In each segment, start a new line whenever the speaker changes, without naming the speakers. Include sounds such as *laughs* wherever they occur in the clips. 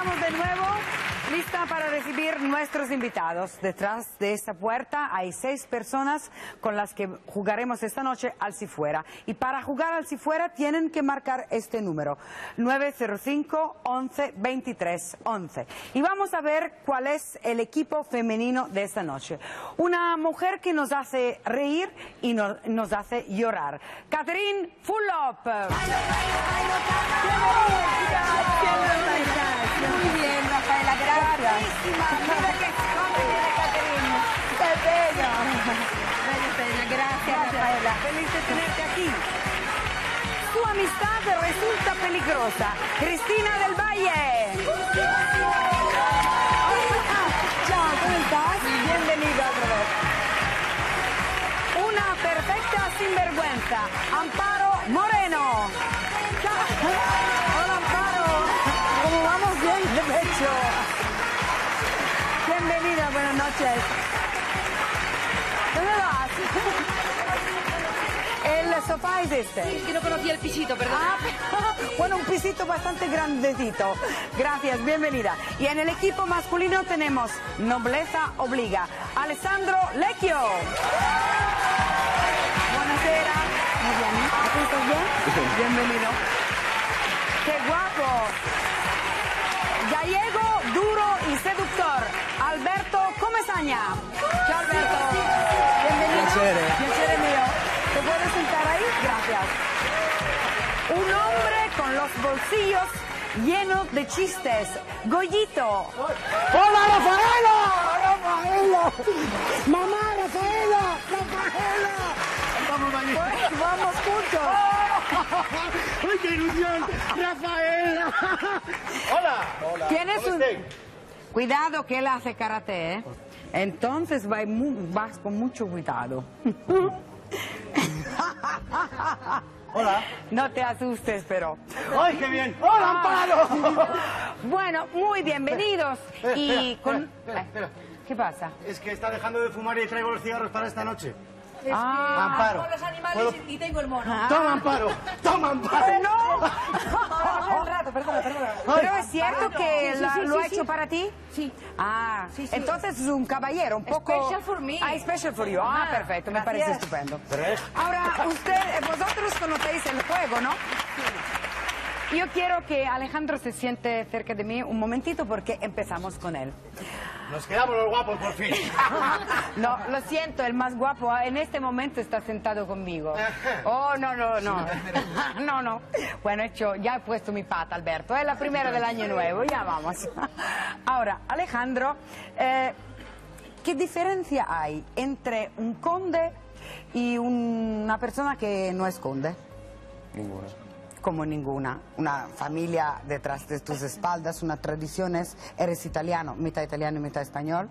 estamos de nuevo, para recibir nuestros invitados. Detrás de esta puerta hay seis personas con las que jugaremos esta noche al si fuera. Y para jugar al si fuera tienen que marcar este número, 905 11 23 11. Y vamos a ver cuál es el equipo femenino de esta noche. Una mujer que nos hace reír y no- nos hace llorar. Catherine Fullop.
Muy bien, Rafaela, gracias.
Mira que cómo viene Catherine. ¡Qué bella!
Gracias, gracias, Rafaela.
Feliz de tenerte aquí. Su amistad resulta peligrosa. Cristina del Valle. Chao, ¿cómo estás? Bienvenida otra vez. Una perfecta sinvergüenza. Amparo Moreno. Chao. Buenas noches. ¿Dónde vas? *laughs* El sofá es este.
Es que no conocía el pisito, perdón.
Ah, *laughs* bueno, un pisito bastante grandecito. Gracias, bienvenida. Y en el equipo masculino tenemos Nobleza Obliga. Alessandro Lecchio. Buonasera. Muy bien. ¿Tú estás bien? Bienvenido. ¡Qué guapo! Gallego, duro y seductor. Alberto Comesaña. Ciao, Alberto. Bienvenido.
Piacere.
Piacere mío. ¿Te puedes sentar ahí? Gracias. Un hombre con los bolsillos llenos de chistes. Goyito.
¡Hola, Rafaela! ¡Rafaela! ¡Mamá, Rafaela! ¡Rafaela! ¡Vamos, Dani!
Vamos juntos. *laughs*
¡Ay, qué ilusión! ¡Rafaela! ¡Hola! Hola.
Tienes un... Cuidado que él hace karate, ¿eh? Entonces vas con mucho cuidado. *laughs*
Hola.
No te asustes, pero...
¡Ay, qué bien! ¡Hola, Amparo! *laughs*
Bueno, muy bienvenidos. Y
espera,
con...
espera, espera,
¿Qué pasa?
Es que está dejando de fumar y traigo los cigarros para esta noche.
Ah,
Amparo.
Con los animales
¿puedo-
y tengo el mono.
¡Toma, Amparo! ¡Toma, Amparo!
¡No!
Un rato, perdona, perdona.
¿Pero es cierto que
Sí, sí,
la-
sí,
lo
sí,
ha
sí.
hecho para ti?
Sí.
Ah,
Sí, sí.
entonces es un caballero, un poco...
Special for me.
Ah, special for you. Ah,
Ah,
perfecto, me
gracias.
parece estupendo.
Pero es-
Ahora, usted, eh, vosotros conocéis el juego, ¿no? Yo quiero que Alejandro se siente cerca de mí un momentito porque empezamos con él.
Nos quedamos los guapos por fin. *laughs*
No, lo siento, el más guapo en este momento está sentado conmigo. Oh, no, no, no. *laughs* No, no. Bueno, hecho, ya he puesto mi pata, Alberto. Es la primera del año nuevo, ya vamos. *laughs* Ahora, Alejandro, eh, ¿qué diferencia hay entre un conde y una persona que no es conde?
Ninguna.
Como ninguna. Una familia detrás de tus espaldas, unas tradiciones. Eres italiano, mitad italiano y mitad español.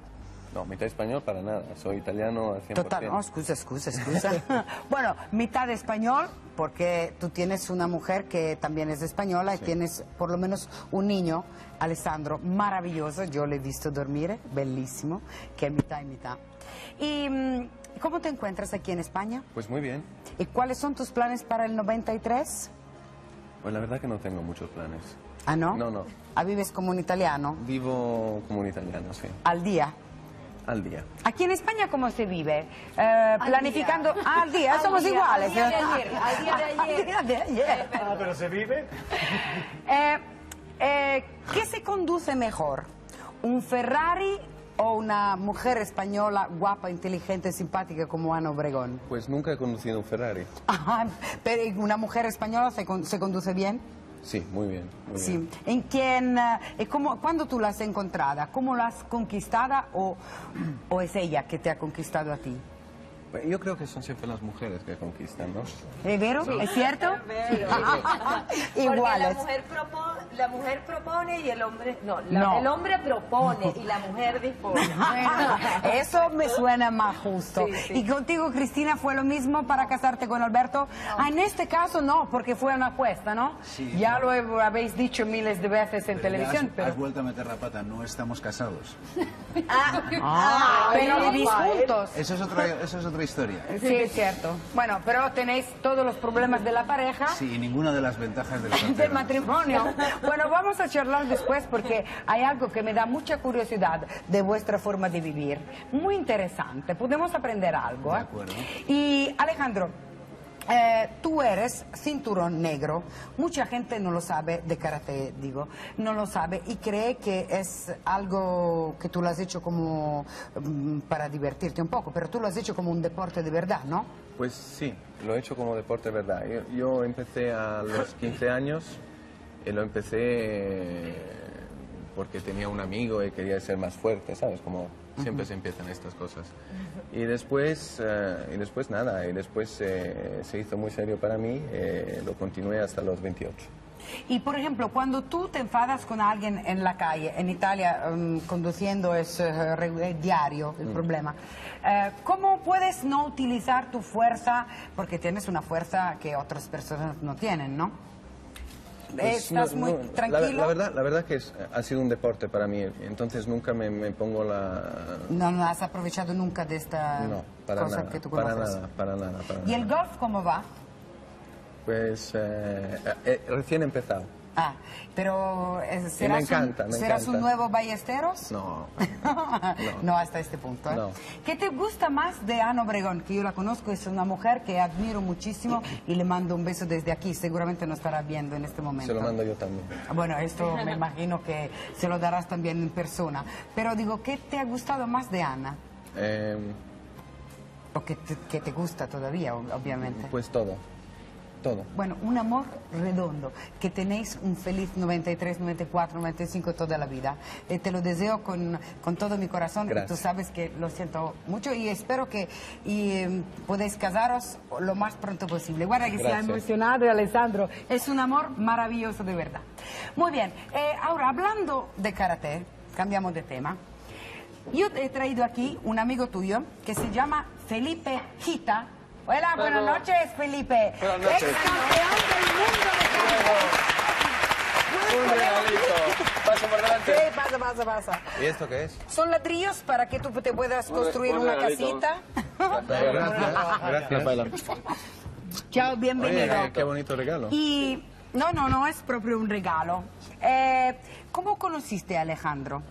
No, mitad español para nada. Soy italiano al 100%.
Total, no, excusa, excusa, excusa. *laughs* bueno, mitad español, porque tú tienes una mujer que también es española y tienes por lo menos un niño, Alessandro, maravilloso, yo le he visto dormir, bellísimo, que es mitad y mitad. ¿Y mm, cómo te encuentras aquí en España?
Pues muy bien.
¿Y cuáles son tus planes para el 93?
Pues la verdad que no tengo muchos planes.
Ah, ¿no?
No, no.
Ah, vives como un italiano,
Vivo como un italiano, sí.
al día.
Al día.
Aquí en España, ¿cómo se vive? Eh, planificando...
día.
Ah, al día,
Al
somos
día,
iguales.
al día de
¿eh?
ayer, al día de ayer.
Al día de *laughs* ayer. *laughs*
Ah, pero se vive.
Eh, eh, ¿Qué se conduce mejor? ¿Un Ferrari o una mujer española guapa, inteligente, simpática como Ana Obregón?
Pues nunca he conducido un Ferrari.
Ajá, *laughs* pero ¿y una mujer española se, con- se conduce bien?
Sí, muy bien. Muy
Sí.
bien.
¿En quién, eh, cómo, ¿Cuándo tú la has encontrada? ¿Cómo la has conquistada o, o es ella que te ha conquistado a ti?
Pues Yo creo que son siempre las mujeres que conquistan, ¿no?
¿Es vero? ¿Es cierto? *laughs*
Porque
Iguales.
la mujer, propo- la mujer propone y el hombre... No, la-
No.
el hombre propone y la mujer dispone. *laughs*
Eso me suena más justo.
Sí, sí.
¿Y contigo, Cristina, fue lo mismo para casarte con Alberto? Ah, en este caso no, porque fue una apuesta, ¿no?
Sí,
ya
no.
lo habéis dicho miles de veces en
Ya
televisión,
has,
pero...
has vuelto a meter la pata, no estamos casados.
Ah, pero vivís juntos.
Eso es otra, eso es otra historia.
Sí, es cierto. Bueno, pero tenéis todos los problemas de la pareja.
Sí, y ninguna de las ventajas del *laughs*
Del matrimonio. Bueno, vamos a charlar después porque hay algo que me da mucha curiosidad de vuestra forma de vivir. Muy interesante, podemos aprender algo. ¿eh?
De acuerdo.
Y Alejandro, eh, tú eres cinturón negro. Mucha gente no lo sabe de karate, digo, no lo sabe y cree que es algo que tú lo has hecho como mm, para divertirte un poco, pero tú lo has hecho como un deporte de verdad, ¿no?
Pues sí, lo he hecho como deporte, ¿verdad? Yo, yo empecé a los 15 años y lo empecé eh, porque tenía un amigo y quería ser más fuerte, ¿sabes? Como siempre se empiezan estas cosas. Y después, eh, y después nada, y después eh, se hizo muy serio para mí, eh, lo continué hasta los 28.
Y por ejemplo, cuando tú te enfadas con alguien en la calle, en Italia mm, conduciendo es re- diario el problema, eh, ¿cómo puedes no utilizar tu fuerza? Porque tienes una fuerza que otras personas no tienen, ¿no?
Pues
¿Estás
no-
muy
no, la-
tranquilo?
La, verdad, la verdad que es- ha sido un deporte para mí, entonces nunca me, me pongo la...
No, no has aprovechado nunca de esta
No, para
cosa
nada,
que tú
para
conoces.
nada, para nada, para
¿Y el golf cómo va?
Pues eh, eh, recién empezado.
Ah, pero eh, ¿serás,
encanta,
un,
me
¿serás un
encanta.
nuevo Ballesteros? *laughs*
No,
no. hasta este punto. ¿eh?
No.
¿Qué te gusta más de Ana Obregón? Que yo la conozco, es una mujer que admiro muchísimo y le mando un beso desde aquí. Seguramente nos estará viendo en este momento.
se lo mando yo también.
Bueno, esto me imagino que se lo darás también en persona. Pero digo, ¿qué te ha gustado más de Ana?
Eh,
O que te, que te gusta todavía, ob- obviamente.
pues todo, todo.
Bueno, un amor redondo, que tenéis un feliz 93, 94, 95 toda la vida. Eh, te lo deseo con, con todo mi corazón. y
Gracias.
Tú sabes que lo siento mucho y espero que y, eh, podáis casaros lo más pronto posible. Guarda que se ha emocionado Alessandro. Es un amor maravilloso de verdad. Muy bien, eh, ahora hablando de karate, cambiamos de tema. Yo te he traído aquí un amigo tuyo que se llama Felipe Gita. Hola, buenas noches, Felipe.
Buenas noches.
Ex campeón del mundo de
Un regalito. Paso por delante.
Sí, pasa, pasa, pasa.
¿Y esto qué es?
Son ladrillos para que tú te puedas construir
un
una
regalito.
casita.
Gracias, gracias.
Ciao, bienvenido.
Oye, qué bonito regalo.
Y no, no, no es propio un regalo. Eh, ¿Cómo conociste a Alejandro?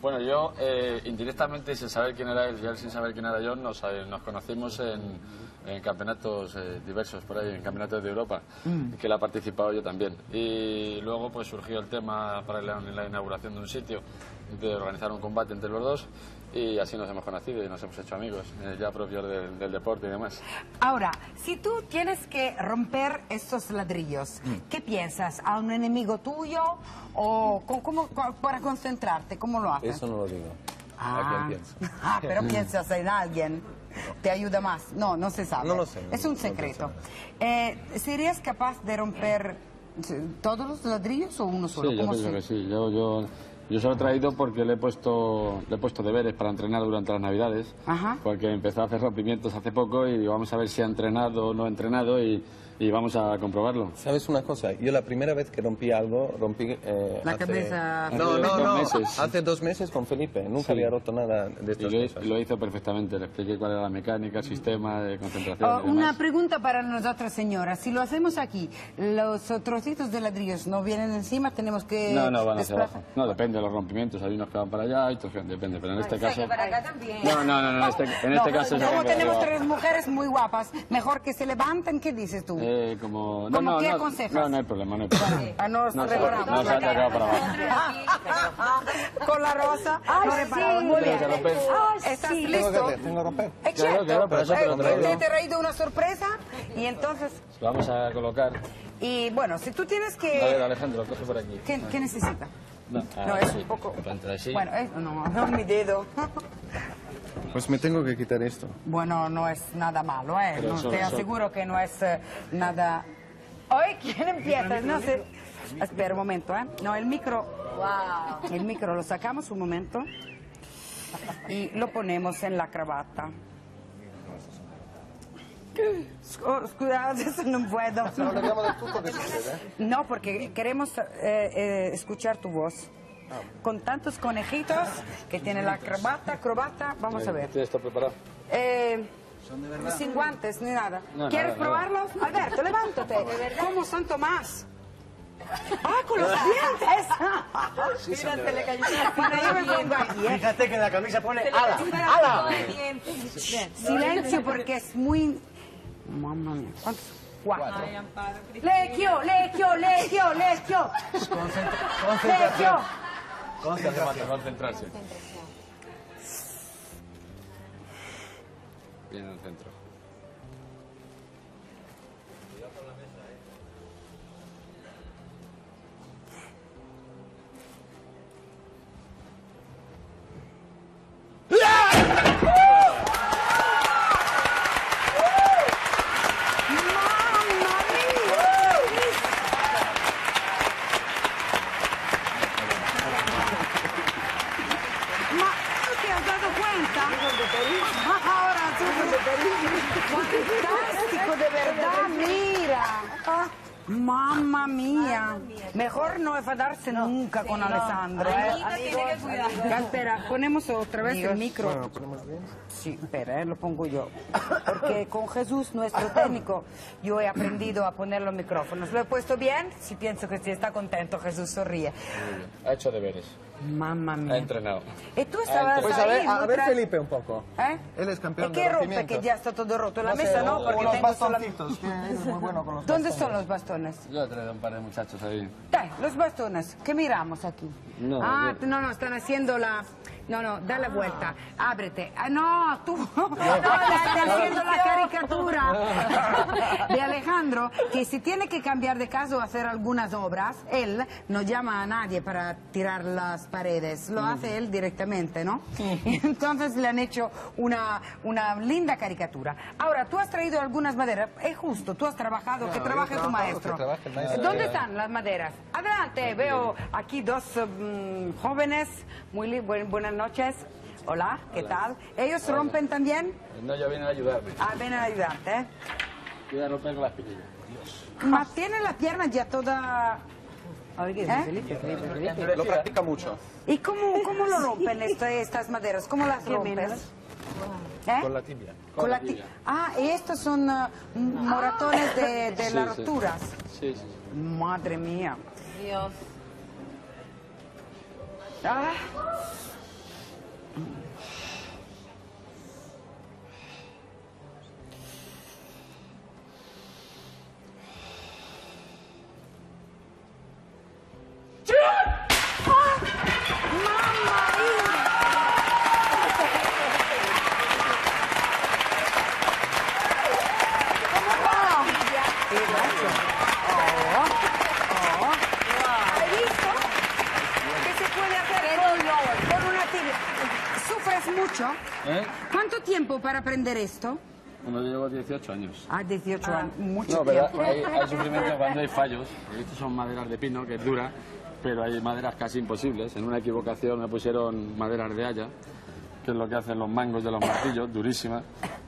Bueno, yo eh, indirectamente, sin saber quién era él y él sin saber quién era yo, nos, eh, nos conocimos en, en campeonatos eh, diversos por ahí, en campeonatos de Europa, que la he participado yo también. Y luego pues surgió el tema para la, la inauguración de un sitio, de organizar un combate entre los dos y así nos hemos conocido y nos hemos hecho amigos, eh, ya propios del, del deporte y demás.
Ahora, si tú tienes que romper estos ladrillos, ¿qué piensas? ¿A un enemigo tuyo o cómo, cu- para concentrarte? ¿Cómo lo haces?
Eso no lo digo.
Ah.
¿A quién pienso?
Ah, pero piensas en alguien. ¿Te ayuda más? No, no se sabe.
No lo sé,
Es
no-
un
no se
secreto. Eh, ¿Serías capaz de romper todos los ladrillos o uno solo?
Sí, yo
¿Cómo
pienso
se-
que sí. Yo, yo, yo se lo he traído porque le he puesto le he puesto deberes para entrenar durante las Navidades.
Ajá.
Porque empezó a hacer rompimientos hace poco y digo, vamos a ver si ha entrenado o no ha entrenado y, y vamos a comprobarlo.
¿Sabes una cosa? Yo la primera vez que rompí algo, rompí... eh,
La
hace-
cabeza.
No,
Hace
no,
dos
no.
meses.
Hace dos meses con Felipe. Nunca
Sí.
había roto nada de
Y
estas
lo,
cosas.
lo hizo perfectamente. Le expliqué cuál era la mecánica, el sistema de concentración.
Oh,
y
una pregunta para nosotras, señoras. Si lo hacemos aquí, los trocitos de ladrillos no vienen encima, tenemos que.
No, no, van hacia abajo. No, depende de los rompimientos. Hay unos que van para allá, otros que depende. Pero en este caso...
para acá también.
No, no, no, no, en este, en este
No,
caso...
como tenemos tres mujeres muy guapas, mejor que se levanten, ¿qué dices tú?
Eh, como...
¿Cómo
no,
qué
no,
aconsejas?
No, no hay problema, no hay problema.
Ah, nos
No, se-
reparamos
no, se ha
la
atacado para abajo.
Con la rosa,
Ay,
nos reparamos. Muy
sí.
bien.
Se rompe.
¿Estás
sí.
listo?
Tengo que, tengo que romper.
Eh,
Claro,
certo.
claro, pero eso te lo traigo.
te he traído una sorpresa y entonces,
Lo vamos a colocar.
y bueno, si tú tienes
A ver,
que...
Alejandro, coge por aquí.
¿Qué, qué necesita?
No,
No,
ah,
es
sí,
un poco...
planta así.
Bueno, es- no, no mi dedo. *laughs*
Pues me tengo que quitar esto.
Bueno, no es nada malo, ¿eh? No, te aseguro que no es eh, nada... Hoy, ¿quién empieza? No sé. Espera un momento, ¿eh? No, el micro...
Wow.
El micro lo sacamos un momento y lo ponemos en la cravata. Scusate, eso no puedo. No, porque queremos eh, eh, escuchar tu voz. Con tantos conejitos que tiene la acrobata, acrobata, vamos a ver.
¿Usted está preparado?
Eh, sin guantes ni nada.
No,
¿Quieres
nada, nada.
probarlos? Alberto, levántate. ¿Cómo son Tomás? ¡Ah, con los dientes!
Mira, se le cayó
Bueno, yo me pongo aquí, ¿eh?
Fíjate que en la camisa pone ala, ala.
de.
Silencio porque es muy... Mamma mía. ¿Cuántos? Cuatro.
Ay, Amparo,
Lecchio, lecchio, lecchio, lecchio. Lecchio.
Hace falta concentrarse. Bien en el centro.
Ma ¿tú te has dado cuenta? Ahora tú. Fantástico, de verdad, mira. Mamma mía. Mejor no enfadarse nunca con Alessandro. ¿eh?
Anita tiene que cuidar.
Ya, espera, ponemos otra vez el micro. Sí, espera, eh, lo pongo yo. Porque con Jesús, nuestro *coughs* técnico, yo he aprendido a poner los micrófonos. ¿Lo he puesto bien? Sí, pienso que sí está contento. Jesús sonríe.
Muy bien. Ha hecho deberes.
Mamma
Ha
mía.
entrenado.
¿Y tú estabas
Pues a
ahí,
ver, a
no
ver Felipe un poco.
¿Eh?
Él es campeón
¿Y
de
qué rompe
rompimiento.
que ya está todo roto? La
No sé,
mesa no,
o-
porque
los
tengo
bastoncitos, que él es muy bueno con los
¿Dónde
bastones.
son los bastones?
Yo he traído un par de muchachos ahí.
Dai, los bastones. ¿Qué miramos aquí?
No,
ah,
yo-
no, no, están haciendo la... No, no, da la vuelta. Ábrete. Ah, no, tú. No, *laughs* están haciendo la caricatura *laughs* de Alejandro, que si tiene que cambiar de casa o hacer algunas obras, él no llama a nadie para tirar las paredes. Lo hace él directamente, ¿no? Y *laughs* entonces le han hecho una, una linda caricatura. Ahora, tú has traído algunas maderas. Es justo, tú has trabajado, que trabaje tu maestro.
que maestro.
¿Dónde están las maderas? Adelante, veo aquí dos mm, jóvenes. Muy buenas noches. Hola, ¿qué tal? ¿Ellos rompen también?
No, yo vine a ayudarme.
Ah, ven a ayudarte. ¿eh?
Voy a romper las pinillas.
Ma tiene la pierna ya toda... ¿Eh?
Lo practica mucho.
¿Y cómo, cómo lo rompen esto- estas maderas? ¿Cómo las rompes? ¿Eh?
Con la tibia.
Con la ti- Ah, y estos son ah, moratones de, de
Sí,
las
sí.
roturas.
Sí, sí.
Madre mía.
Dios.
Ah. ¿Has visto? ¿Qué se puede hacer con, con una tibia? ¿Sufres mucho?
¿Eh?
¿Cuánto tiempo para aprender esto?
Bueno, yo llevo 18 años.
Ah, 18 años. Mucho
No, pero
tiempo.
hay, hay sufrimiento cuando hay fallos. Estas son maderas de pino, que es dura, pero hay maderas casi imposibles. En una equivocación me pusieron maderas de haya, que es lo que hacen los mangos de los martillos, durísimas.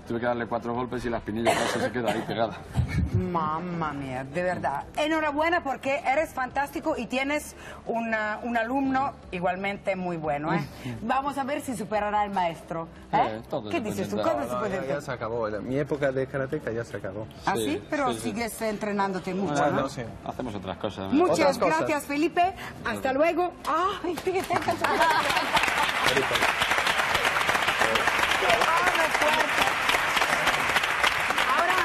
Tuve que darle cuatro golpes y la espinilla casi se queda ahí pegada. *laughs*
Mamma mía, de verdad. Enhorabuena porque eres fantástico y tienes una- un alumno igualmente muy bueno. ¿eh? *laughs* Vamos a ver si superará al maestro. ¿eh?
Eh, todo
¿Qué dices tú? ¿Cómo se
No,
puede
ya, ya se acabó. Mi época de karateca ya se acabó.
¿Ah,
Sí,
sí? Pero
sí, sí.
sigues entrenándote mucho,
Bueno,
¿no?
no, sí.
Hacemos otras cosas.
Muchas
Otras cosas.
gracias, Felipe. Hasta luego. Ay, fíjate *laughs* que- Ahora,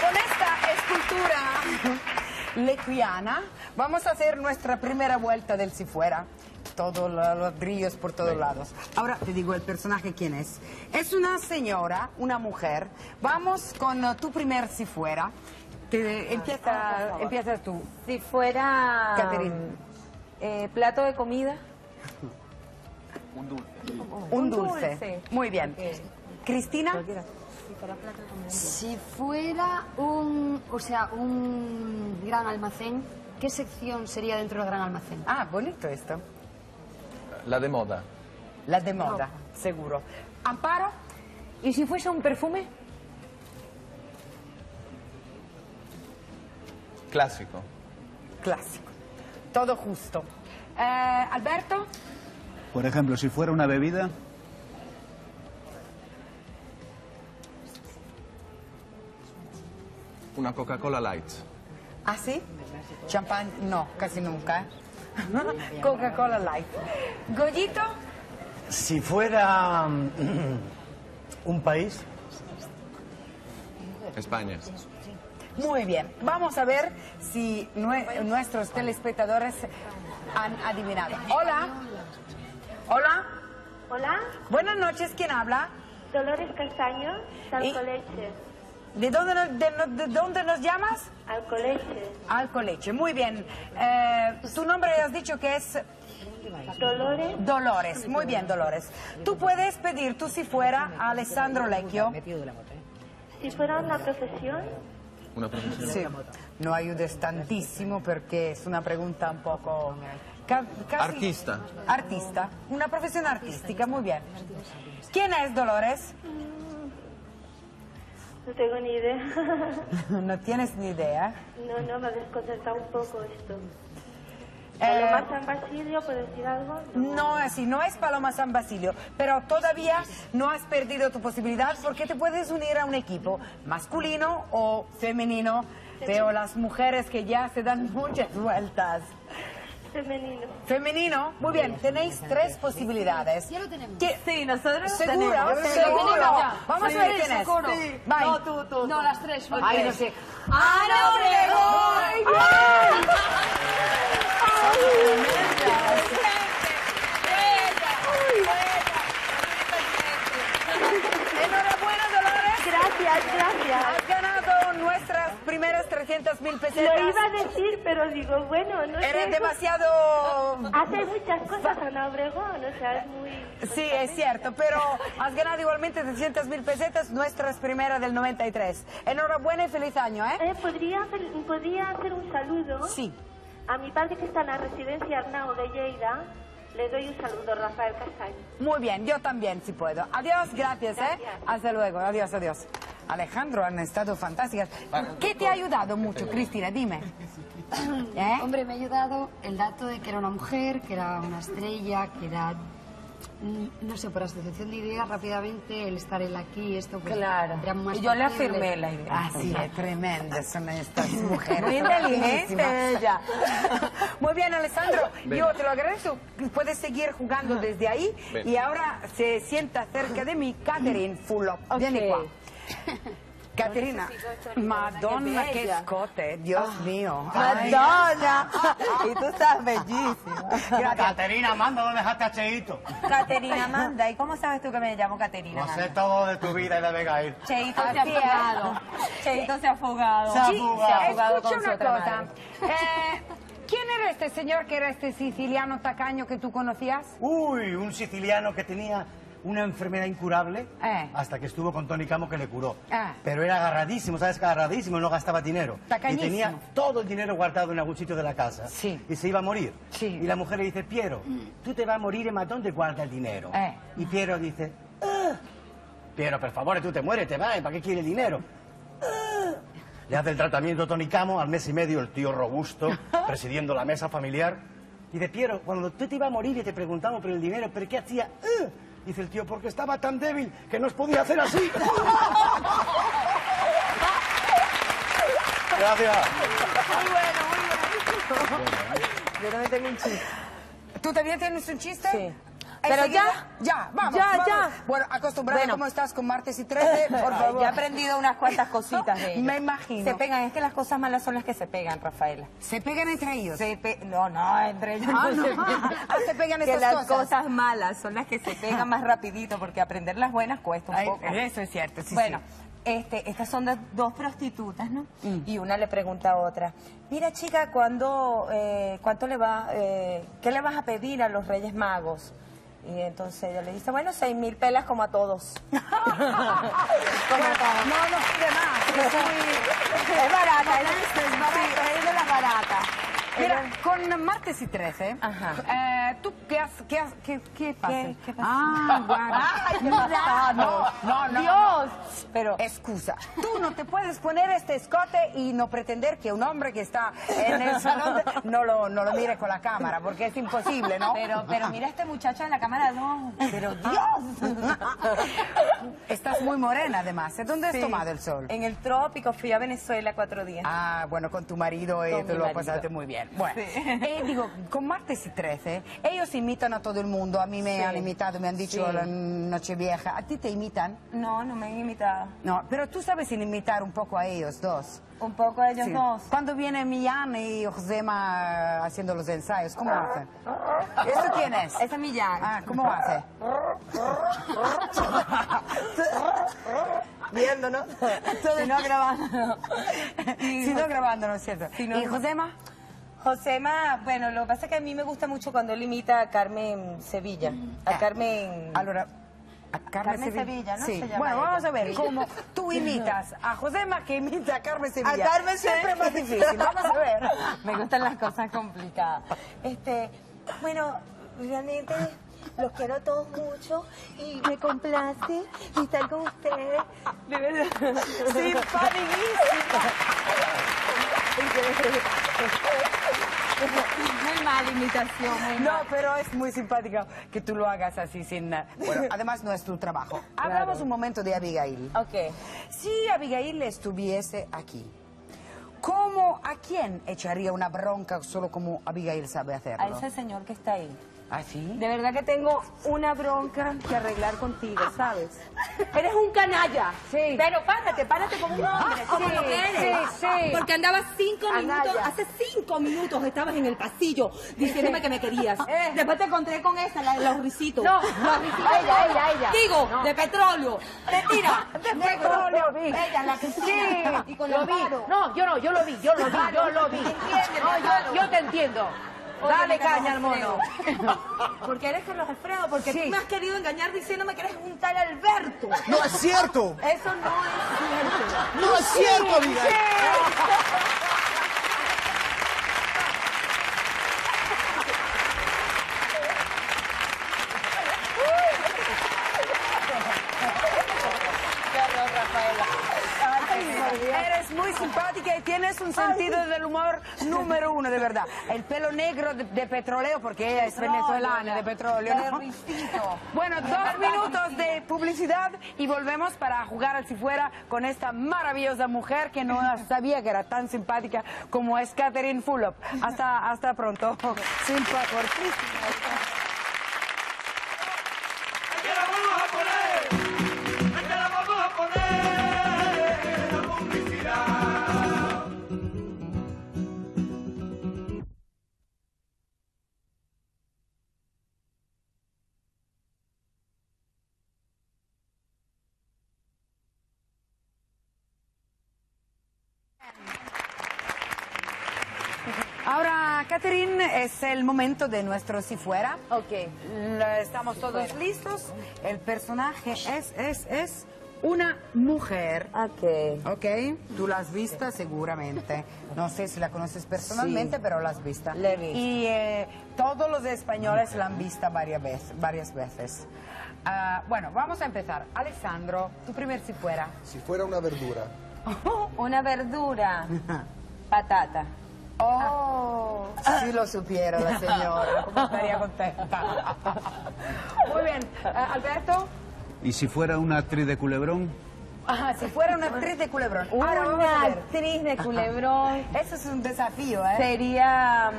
con esta escultura lequiana, vamos a hacer nuestra primera vuelta del si fuera. Todos lo- los brillos por todos lados. Ahora te digo el personaje quién es. Es una señora, una mujer. Vamos con uh, tu primer si fuera. Te- empieza, empiezas tú.
Si fuera
Catherine.
eh, plato de comida,
Un
Un
dulce.
dulce.
Muy bien. Cristina.
Si fuera un, o sea, un gran almacén, ¿qué sección sería dentro del gran almacén?
Ah, bonito esto.
La de moda.
La de moda, seguro. Amparo.
¿y si fuese un perfume?
Clásico.
Clásico. Todo justo. Eh, Alberto.
Por ejemplo, si fuera una bebida,
Una Coca-Cola Light.
¿Ah, sí? Champán, no, casi nunca. *laughs* Coca-Cola Light. Goyito,
Si fuera mm, un país,
España.
muy bien. Vamos a ver si nue- nuestros telespectadores han adivinado. Hola. Hola.
Hola,
Buenas noches, ¿quién habla?
Dolores Castaño,
Y-
Alcoleche.
¿De dónde, nos- de, no- de dónde nos llamas?
Alcoleche.
Alcoleche, muy bien. Eh, tu nombre has dicho que es
Dolores,
Dolores, muy bien Dolores. Tú puedes pedir, tú si fuera a Alessandro Lecchio.
si fuera una profesión,
Una profesión.
Sí. No ayudes tantísimo porque es una pregunta un poco... ca- casi-
Artista.
Artista, una profesión artística, muy bien. ¿Quién es Dolores?
No tengo ni idea. *laughs*
No tienes ni idea.
no, no, me ha desconcertado un poco esto.
Eh,
Paloma San Basilio, ¿puedo decir algo?
No, así, no es Paloma San Basilio, pero todavía no has perdido tu posibilidad porque te puedes unir a un equipo masculino o femenino. Veo las mujeres que ya se dan muchas vueltas.
Femenino.
Femenino, muy bien, tenéis tres posibilidades.
Ya lo tenemos.
¿Qué-
Sí, nosotros
¿Seguro?
tenemos.
¿Seguro?
ya.
Vamos
Sí,
a ver quién es.
seguro.
Sí.
No, tú, tú.
No, las tres. ¿por
Ay, no sé.
¡Ana Obregón!
Enhorabuena, Dolores.
Gracias, gracias.
Has ganado nuestras primeras 300 mil pesetas.
Lo iba a decir, pero digo, bueno, no
Eres demasiado...
Hace muchas cosas Ana Obregón, o sea, es muy...
Sí, es cierto, pero has ganado igualmente 300 mil pesetas, nuestras primeras del 93. Enhorabuena y feliz año, ¿eh?
Eh, ¿podría, hacer, ¿Podría hacer un saludo?
Sí.
A mi padre que está en la residencia Arnau de Lleida, le doy un saludo, Rafael Castaño.
Muy bien, yo también si puedo. Adiós, gracias, ¿eh?
Gracias.
Hasta luego, adiós, adiós. Alejandro, han estado fantásticas. ¿Qué te ha ayudado mucho, Cristina? Dime. *laughs* ¿Eh?
Hombre, me ha ayudado el dato de que era una mujer, que era una estrella, que era... mm, No sé, por asociación de ideas, rápidamente, el estar él aquí, esto... Pues,
Claro.
era más
Y yo le afirmé la idea.
Así es, tremendas son estas *laughs* mujeres.
Muy inteligente ella. *laughs*
Muy bien, Alessandro.
Ven.
Yo te lo agradezco. Puedes seguir jugando desde ahí.
Ven.
Y ahora se sienta cerca de mí Catherine Fulop. Vieni qua. *laughs* Caterina, Madonna,
bella.
escote, Dios mío. Ay.
Madonna! *laughs* Y tú estás bellísima.
Gracias. *laughs*
Caterina, manda, ¿dónde dejaste a Cheito?
Caterina Manda, ¿y cómo sabes tú que me llamo Caterina
No sé todo de tu vida y de Abigail.
Cheito se ha afogado. Cheito se ha afogado.
Se ha
Sí,
fugado.
Se ha afogado
escucha una cosa. Eh, ¿Quién era este señor que era este siciliano tacaño que tú conocías?
Uy, un siciliano que tenía una enfermedad incurable
Eh.
hasta que estuvo con Tony Camo que le curó.
Ah.
Pero era agarradísimo, ¿sabes? Agarradísimo, no gastaba dinero. Y
Tacañísimo.
tenía todo el dinero guardado en algún sitio de la casa.
Sí.
Y se iba a morir.
Sí.
Y la mujer le dice, Piero, tú te vas a morir, ¿en dónde guarda el dinero?
Eh.
Y Piero dice, "Ah". Piero, por favor, tú te mueres, te vas, ¿para qué quiere el dinero? "Ah". Le hace el tratamiento Tony Camo, al mes y medio el tío robusto, *laughs* presidiendo la mesa familiar. Dice, Piero, cuando tú te ibas a morir y te preguntamos por el dinero, ¿pero qué hacía? "Ah". Dice el tío, porque estaba tan débil que no os podía hacer así. *laughs* Gracias.
Yo también tengo un chiste.
¿Tú también tienes un chiste?
Sí. Pero ya.
Ya, vamos.
Ya,
vamos.
ya.
Bueno, acostumbrada
Bueno.
¿cómo estás con martes y 13? *laughs* Por favor.
Ya he aprendido unas cuantas *laughs* cositas de ellos.
Me imagino.
Se pegan, es que las cosas malas son las que se pegan, Rafaela.
¿Se pegan entre ellos?
Se pe- no, no, entre ellos
Ah,
no,
no.
se pegan.
Ah, se pegan
que las
cosas.
cosas. malas son las que se pegan más rapidito, porque aprender las buenas cuesta un
Ay,
poco.
eso es cierto, sí,
bueno,
sí.
Este, estas son de- dos prostitutas, ¿no?
Mm.
Y una le pregunta a otra, mira chica, ¿cuándo, eh, ¿cuánto le va, eh, qué le vas a pedir a los Reyes Magos? Y entonces ella le dice, bueno, seis mil pelas como a todos. *laughs* como a todos.
No, no pide más. Es muy-
Es barata, es, es barata, es de las baratas.
Mira, con martes y 13,
Ajá.
eh, ¿tú qué, has- qué, has- qué, qué pasa?
¿Qué- qué pasa?
Ah. *laughs*
Ay, pasado.
No, no, no.
Dios. Pero
Excusa, tú no te puedes poner este escote y no pretender que un hombre que está en el salón de- no, lo, no lo mire con la cámara, porque es imposible, ¿no?
Pero, pero mira a este muchacho en la cámara, no. Pero Dios.
Estás muy morena, además. ¿De dónde has
Sí.
tomado el sol?
En el trópico fui a Venezuela cuatro días.
Ah, bueno, con tu marido
Con
te lo pasaste muy bien. Bueno,
Sí.
eh, digo, con martes y 13, ellos imitan a todo el mundo. A mí me
Sí.
han imitado, me han dicho
Sí.
la noche vieja. ¿A ti te imitan?
No, no me han invitado.
No, pero tú sabes imitar un poco a ellos dos.
Un poco a ellos
Sí.
dos.
Cuando viene Millán y Josema haciendo los ensayos, ¿cómo hacen? ¿Eso quién es?
Ese es Millán.
Ah, ¿cómo hace? *laughs*
Viéndonos. Si no grabando. *laughs*
Si no grabando, ¿no es cierto?
Si no-
¿Y Josema?
Josema, bueno, lo que pasa es que a mí me gusta mucho cuando él imita a Carmen Sevilla. A Carmen...
Allora, a Carmen,
Carmen Sevilla, ¿no?
Sí.
Se llama
Bueno,
ella.
vamos a ver cómo tú *laughs* imitas a Josema que imita a Carmen Sevilla.
A Carmen
Siempre es más difícil. Vamos a ver. *laughs*
Me gustan las cosas complicadas. Este, bueno, realmente los quiero a todos mucho y me complace estar con ustedes. De verdad. *laughs* Muy mala imitación, muy
No,
mal.
pero es muy simpático que tú lo hagas así sin... eh, Bueno, *laughs* además no es tu trabajo. Hablamos un momento de Abigail.
Ok.
Si Abigail estuviese aquí, ¿cómo, a quién echaría una bronca solo como Abigail sabe
A
hacerlo?
ese señor que está ahí.
¿Ah, sí?
De verdad que tengo una bronca que arreglar contigo, ¿sabes? *laughs* Eres un canalla.
Sí.
Pero párate, párate como un hombre, como
Sí,
lo que eres.
sí, sí.
Porque andabas cinco
Canalla.
minutos, hace cinco minutos estabas en el pasillo diciéndome que me querías. *laughs*
Eh.
Después te encontré con esa, la de los risitos.
No,
los risitos. *laughs*
ella, ella, ella.
Digo,
No.
de petróleo. Mentira.
De petróleo, vi.
Ella, la que
Sí.
Y con
Lo
el
vi.
paro.
No, yo no, yo lo vi, yo lo vi, yo lo vi. No, yo, yo te entiendo. Dale caña al mono.
Porque eres Carlos Alfredo, porque
Sí.
tú me has querido engañar diciéndome que eres un tal Alberto.
No es cierto.
Eso no es cierto.
No es cierto, Abigail.
Eres muy simpática y tienes un sentido del humor número uno, de verdad. El pelo negro de, de petróleo, porque ella es venezolana, de petróleo. ¿no? Bueno, dos minutos de publicidad y volvemos para jugar al si fuera con esta maravillosa mujer que no *laughs* sabía que era tan simpática como es Catherine Fulop. Hasta, hasta pronto. *laughs* Catherine, es el momento de nuestro si fuera.
Ok.
Estamos todos listos. El personaje es, es, es una mujer.
Ok.
Ok, tú la has visto seguramente. No sé si la conoces personalmente, pero la has visto.
La he visto.
Y eh, todos los españoles la han visto varias veces. Varias veces. Ah, bueno, vamos a empezar. Alessandro, tu primer si fuera.
Si fuera una verdura, *laughs*
Una verdura. *laughs* Patata.
Oh, si lo supiera la señora, *laughs* ¿cómo estaría contenta? Muy bien, Eh, Alberto.
¿Y si fuera una actriz de culebrón?
Ah, si fuera una actriz de culebrón. Ahora vamos a
Una
ver.
actriz de culebrón
Eso es un desafío, ¿eh?
sería...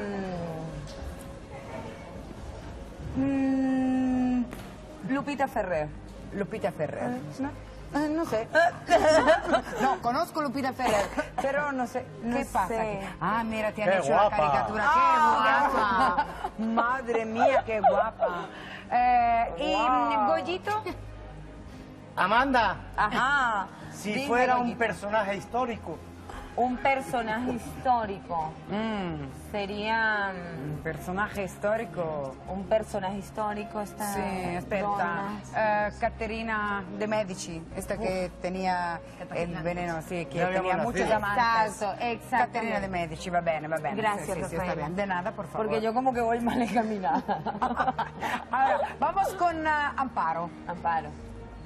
mm, Lupita Ferrer.
Lupita Ferrer. ¿No? Ah, no sé. *laughs* No, conozco Lupita Ferrer, pero no sé.
No
¿Qué pasa? aquí? Ah, mira, te han
Qué
hecho
guapa.
la caricatura.
Ah,
¡Qué guapa! *laughs* Madre mía, qué guapa. Eh, ¿Y. Goyito?
Amanda,
Ajá.
si
Dime,
fuera un
Goyito.
personaje histórico,
Un personaje histórico.
Mm,
Sería
un personaje histórico.
un personaje histórico. Esta
Sí, aspetta.
donna.
Eh, Caterina de Medici, esta que tenía el veneno, sí, que
No
tenía muchos amantes.
Exacto, exactamente.
Caterina de Medici, va bene, va bene.
Gracias,
sí, sí, sí, está bien. De nada, por favor.
Porque yo como que voy mal encaminada. *laughs*
Ahora, vamos con ah, Amparo.
Amparo.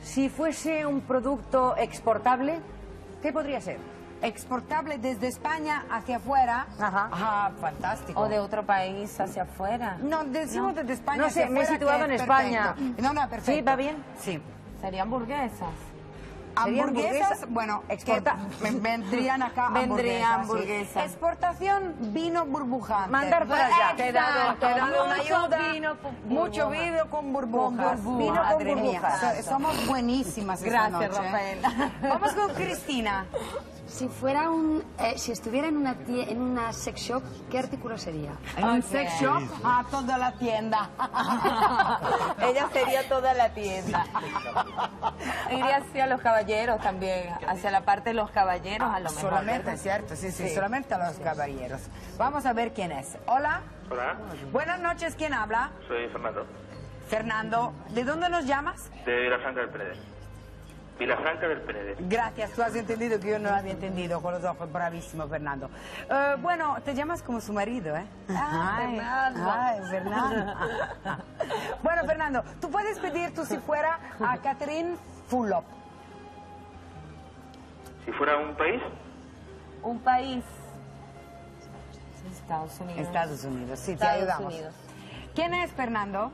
Si fuese un producto exportable, ¿qué podría ser?
Exportable desde España hacia afuera.
Ajá.
Ah, fantástico.
O de otro país hacia afuera.
No, decimos desde España
No sé,
hacia
me he situado en
es
España.
perfecto. No, no, perfecto.
¿Sí, va bien?
Sí.
Serían hamburguesas.
¿Serían
Hamburguesas,
hamburguesas?
bueno,
Exporta-
vendrían acá *laughs*
Vendría
hamburguesas. sí. Exportación, vino burbujante.
Mandar para allá.
Te he dado, te he dado una
Mucho
ayuda.
vino con
Mucho
burbujas.
vino con burbujas.
Con burbujas.
Vino con
Madre mía.
burbujas. So- somos buenísimas esta
Gracias,
noche.
Rafaela. *laughs*
Vamos con Cristina.
Si fuera un, eh, si estuviera en una tie- en una sex shop, ¿qué artículo sería?
En un sex shop a toda la tienda. *laughs*
Ella sería toda la tienda. *laughs* Iría hacia los caballeros también, hacia la parte de los caballeros a lo mejor.
Solamente,
¿verdad?
cierto, sí, sí,
Sí.
solamente a los caballeros. Vamos a ver quién es. Hola.
Hola,
Buenas noches, ¿quién habla?
soy Fernando,
Fernando. ¿De dónde nos llamas?
de Vilafranca del Penedés. Vilafranca del Penedés.
Gracias, tú has entendido que yo no lo había entendido con los ojos. Bravísimo, Fernando. Eh, bueno, te llamas como su marido, ¿eh? Ay,
Fernando.
Ay, Fernando. *laughs* bueno, Fernando, tú puedes pedir tú si fuera a Catherine Fulop.
Si fuera un país,
Un país. Estados Unidos.
Estados Unidos, sí, te ayudamos.
Unidos.
¿Quién es Fernando?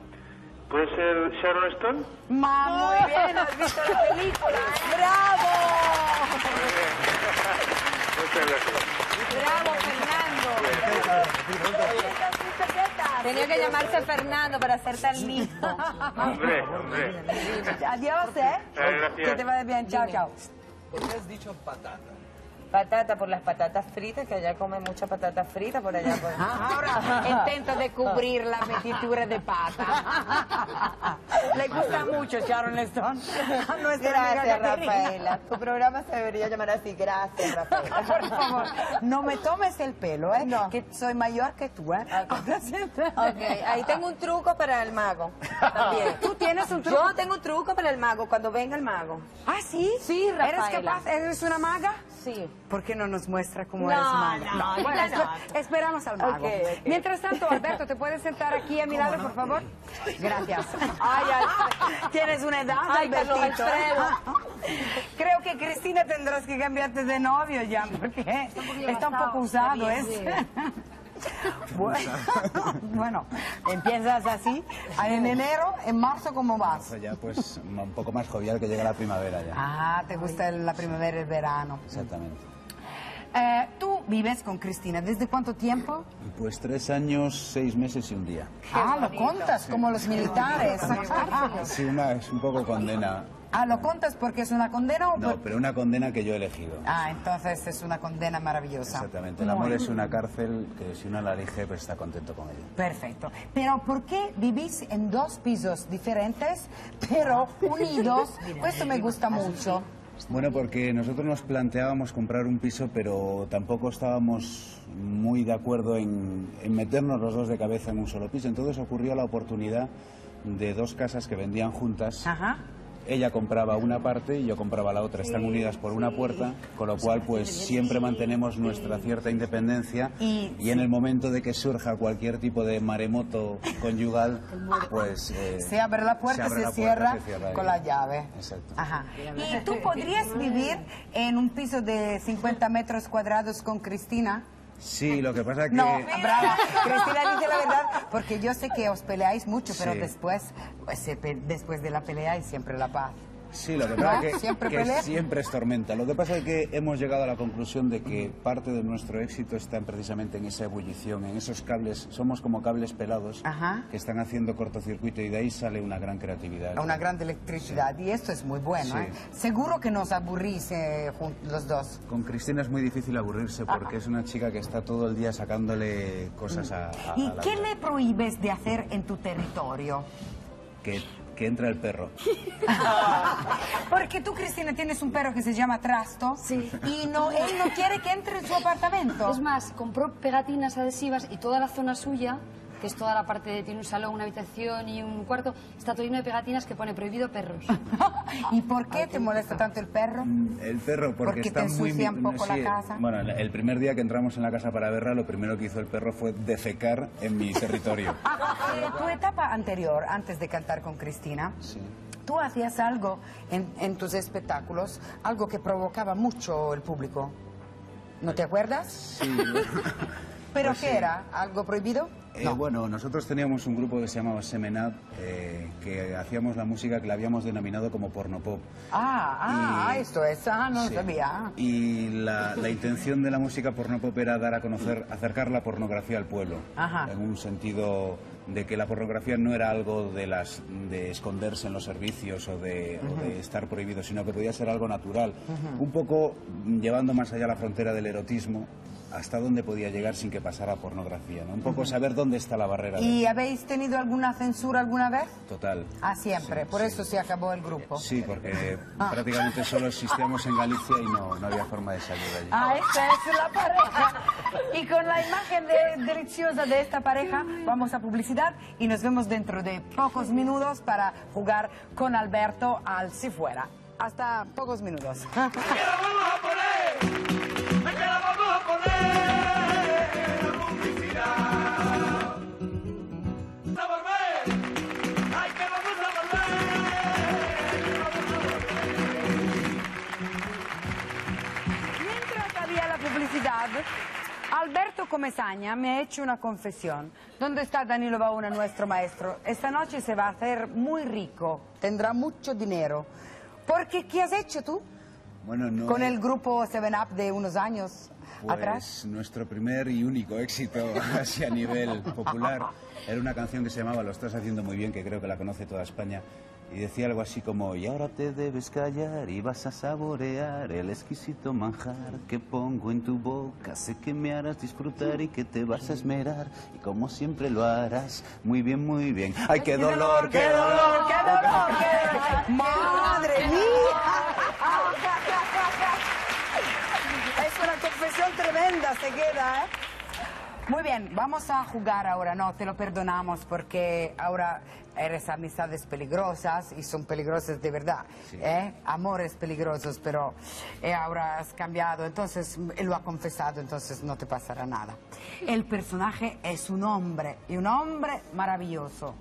Puede ser Sharon Stone.
Ma, muy bien, has visto la película. ¿eh? ¡Bravo!
Muchas gracias.
¡Bravo, Fernando!
Tenía que llamarse Fernando para ser tan listo.
Hombre, hombre.
Adiós, ¿eh?
Eh, gracias.
Que te vaya bien. Chao, chao.
¿Por qué has dicho patata?
Patata por las patatas fritas, que allá comen mucha patata frita por allá. Por...
Ahora *laughs* intento descubrir la metitura de pata. *laughs* Le gusta mucho Sharon Stone *laughs*
Gracias. Rafaela. Tu programa se debería llamar así. Gracias, Rafaela.
Por favor, no me tomes el pelo, ¿eh?
No.
Que soy mayor que tú, ¿eh? Ahora sí.
Ok, ahí tengo un truco para el mago. También.
¿Tú tienes un truco?
Yo tengo un truco para el mago cuando venga el mago.
¿Ah, sí?
Sí,
¿Eres
Rafaela.
capaz? ¿Eres una maga?
Sí.
¿Por qué no nos muestra cómo
No,
eres maga?
no,
bueno,
no.
esper- esperamos al mago. Mientras tanto, Alberto, ¿te puedes sentar aquí a mi lado, por favor? Gracias.
Ay, Alfredo.
Tienes una edad,
Ay,
Albertito.
Alfredo.
Creo que Cristina tendrás que cambiarte de novio ya, porque está un poco usado, ¿eh? *laughs* Bueno, *laughs* bueno, empiezas así, en enero, en marzo, ¿cómo vas?
Ya pues un poco más jovial que llega la primavera ya.
Ah, te gusta el- la primavera y el verano.
Exactamente.
Eh, ¿Tú vives con Cristina desde cuánto tiempo?
Pues tres años, seis meses y un día.
Ah, lo contas como los militares.
Sí, una, es un poco condena.
Ah, lo contas porque es una condena o
No, pero una condena que yo he elegido.
Ah, entonces es una condena maravillosa.
Exactamente. El amor es una cárcel que si uno la elige, pues está contento con ella.
Perfecto. Pero ¿por qué vivís en dos pisos diferentes, pero *laughs* unidos? Esto me gusta mucho.
Bueno, porque nosotros nos planteábamos comprar un piso, pero tampoco estábamos muy de acuerdo en, en meternos los dos de cabeza en un solo piso. Entonces ocurrió la oportunidad de dos casas que vendían juntas.
Ajá.
Ella compraba una parte y yo compraba la otra. Están unidas por una puerta, con lo cual pues siempre mantenemos nuestra cierta independencia
Y-
en el momento de que surja cualquier tipo de maremoto conyugal, pues... eh,
Se abre la puerta, se,
abre la puerta,
cierra,
se cierra
con la llave.
Exacto.
Ajá. ¿Y tú podrías vivir en un piso de 50 metros cuadrados con Cristina?
Sí, lo que pasa que...
No, brava. Cristina dice la verdad, porque yo sé que os peleáis mucho, pero
Sí.
después, pues, después de la pelea hay siempre la paz.
Sí, lo que pasa
¿No?
que,
¿Siempre
que siempre es tormenta. Lo que pasa es que hemos llegado a la conclusión de que parte de nuestro éxito está en- precisamente en esa ebullición, en esos cables. Somos como cables pelados
Ajá.
que están haciendo cortocircuito y de ahí sale una gran creatividad.
Una gran electricidad. Y esto es muy bueno,
Sí.
¿eh? Seguro que nos aburrís eh, los dos.
Con Cristina es muy difícil aburrirse porque es una chica que está todo el día sacándole cosas a, a-
¿Y
a la
qué
vida.
le prohíbes de hacer en tu territorio?
Que que entra el perro. *laughs*
Porque tú, Cristina, tienes un perro que se llama Trasto.
Sí.
Y no, él no quiere que entre en su apartamento.
Es más, compró pegatinas adhesivas y toda la zona suya, que es toda la parte de, tiene un salón, una habitación y un cuarto, está todo lleno de pegatinas que pone prohibido perros. *laughs*
¿Y por qué te molesta tanto el perro?
El perro, porque,
Porque te
está muy...
ensucia un poco la
sí,
casa.
Bueno, el- primer día que entramos en la casa para verla, lo primero que hizo el perro fue defecar en mi territorio. *laughs*
Eh, tu etapa anterior, antes de cantar con Cristina, tú hacías algo en, en tus espectáculos, algo que provocaba mucho el público. ¿No te acuerdas?
Sí. *laughs*
¿Pero
Pues
qué
sí.
era? ¿Algo prohibido?
Eh, Bueno, nosotros teníamos un grupo que se llamaba Semenab, eh, que hacíamos la música que la habíamos denominado como pornopop.
Ah, ah,
Y-
esto es, ah, no
Sí.
sabía.
Y la, la intención de la música pornopop era dar a conocer, acercar la pornografía al pueblo.
Ajá.
En un sentido de que la pornografía no era algo de, las, de esconderse en los servicios o de, o de estar prohibido, sino que podía ser algo natural.
Ujú.
Un poco llevando más allá la frontera del erotismo, hasta dónde podía llegar sin que pasara pornografía. ¿no? Un poco
Ujú.
saber dónde está la barrera. de-
¿Y habéis tenido alguna censura alguna vez?
Total.
Ah, siempre, por eso se acabó el grupo.
Sí, porque
Ah.
prácticamente solo existíamos en Galicia y no, no había forma de salir de allí.
Ah, esta es la pareja. Y con la imagen de- deliciosa de esta pareja vamos a publicidad y nos vemos dentro de pocos minutos para jugar con Alberto al Si Fuera. Hasta pocos minutos. Mientras Alberto Comesaña me ha hecho una confesión. ¿Dónde está Danilo Bauna, nuestro maestro? Esta noche se va a hacer muy rico, tendrá mucho dinero. Porque, ¿qué has hecho tú
Bueno, no
con el grupo Seven Up de unos años
Pues
atrás?
nuestro primer y único éxito *laughs* así a nivel popular era una canción que se llamaba Lo estás haciendo muy bien, que creo que la conoce toda España. Y decía algo así como, y ahora te debes callar y vas a saborear el exquisito manjar que pongo en tu boca. Sé que me harás disfrutar y que te vas a esmerar. Y como siempre lo harás, muy bien, muy bien. ¡Ay, qué dolor, qué dolor!
¡Qué dolor! ¡Qué dolor! ¡Madre mía! *laughs* Es una confesión tremenda, se queda, ¿eh? Muy bien, vamos a jugar ahora, no, te lo perdonamos porque ahora eres amistades peligrosas y son peligrosas de verdad, ¿eh? Amores peligrosos, pero eh, ahora has cambiado, entonces él lo ha confesado, entonces no te pasará nada. El personaje es un hombre y un hombre maravilloso.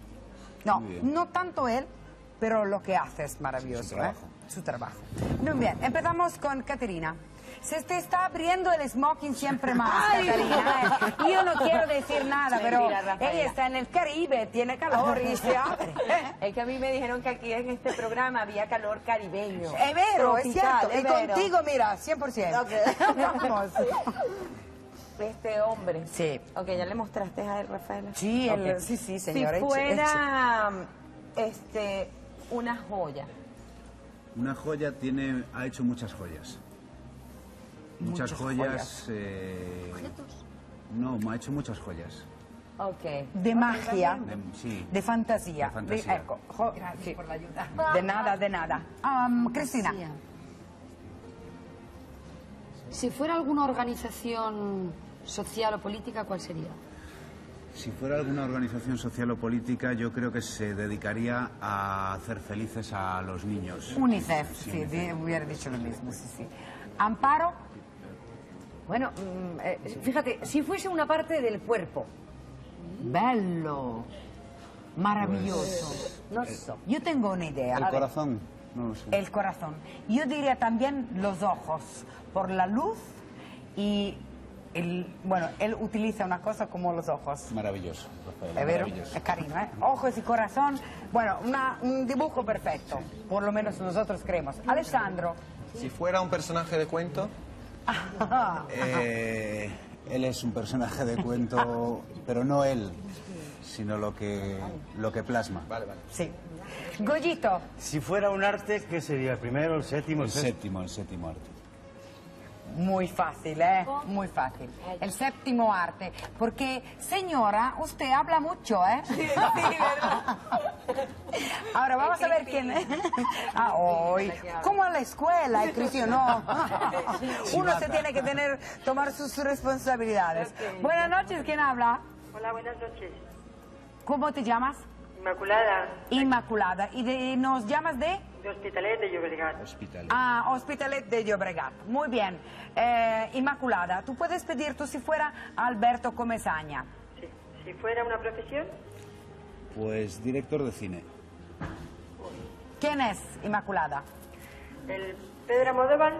No, no tanto él, pero lo que hace es maravilloso.
Sí, su trabajo.
¿eh? Su trabajo. Muy bien, empezamos con Caterina. Se te está abriendo el smoking siempre más, *laughs*
Ay.
¿eh? Yo no quiero decir nada, pero
Mentira,
ella está en el Caribe, tiene calor y se abre. *laughs*
Es que a mí me dijeron que aquí en este programa había calor caribeño.
Es vero, es cierto. Y
es vero.
contigo, mira, 100%.
Ok. *laughs*
Vamos.
Este hombre.
Sí.
Ok, ya le mostraste a él, Rafaela.
Sí, sí, sí, señora.
Si
Eche-
fuera este, una joya.
Una joya tiene, ha hecho muchas joyas. Muchas, joyas.
joyas.
eh, no, ha hecho muchas joyas.
Ok.
De magia,
De- sí.
de fantasía.
De fantasía.
ecco, jo- sí. De nada, de nada. Cristina.
Fantasía. Si fuera alguna organización social o política, ¿cuál sería?
Si fuera alguna organización social o política, yo creo que se dedicaría a hacer felices a los niños.
UNICEF,
Sí,
sí,
UNICEF.
hubiera dicho lo mismo, sí, sí. Amparo,
Bueno, mm, eh, fíjate, si fuese una parte del cuerpo.
bello, maravilloso.
No so.
Yo tengo una idea.
El corazón, no lo sé.
El corazón. Yo diría también los ojos, por la luz y el, bueno, él utiliza una cosa como los ojos.
Maravilloso, Rafael, maravilloso.
Es cariño, ¿eh? Ojos y corazón. Bueno, una- un dibujo perfecto. Por lo menos nosotros creemos. Alessandro.
Si fuera un personaje de cuento,
Eh, él es un personaje de cuento, pero no él, sino lo que, lo que plasma.
vale, vale.
Sí. Goyito.
Si fuera un arte, ¿qué sería? ¿El primero, el séptimo,
El
el
séptimo, el séptimo arte.
Muy fácil, ¿eh? Muy fácil. El séptimo arte. Porque, señora, usted habla mucho, ¿eh? *laughs* Sí, ¿verdad? *laughs* Ahora vamos a ver quién es. *laughs* Ah, hoy. ¿Cómo a la escuela, y Cristian? No. Uno se tiene que tener, tomar sus responsabilidades. Buenas noches, ¿quién habla?
Hola, buenas noches.
¿Cómo te llamas?
Inmaculada,
Inmaculada. ¿Y de- nos llamas de?
De Hospitalet de Llobregat.
Ah, Hospitalet de Llobregat. Muy bien. Eh, Inmaculada, ¿tú puedes pedir tú si fuera Alberto Comesaña?
Sí. Si fuera una profesión,
Pues director de cine.
¿Quién es Inmaculada?
el Pedro Almodóvar.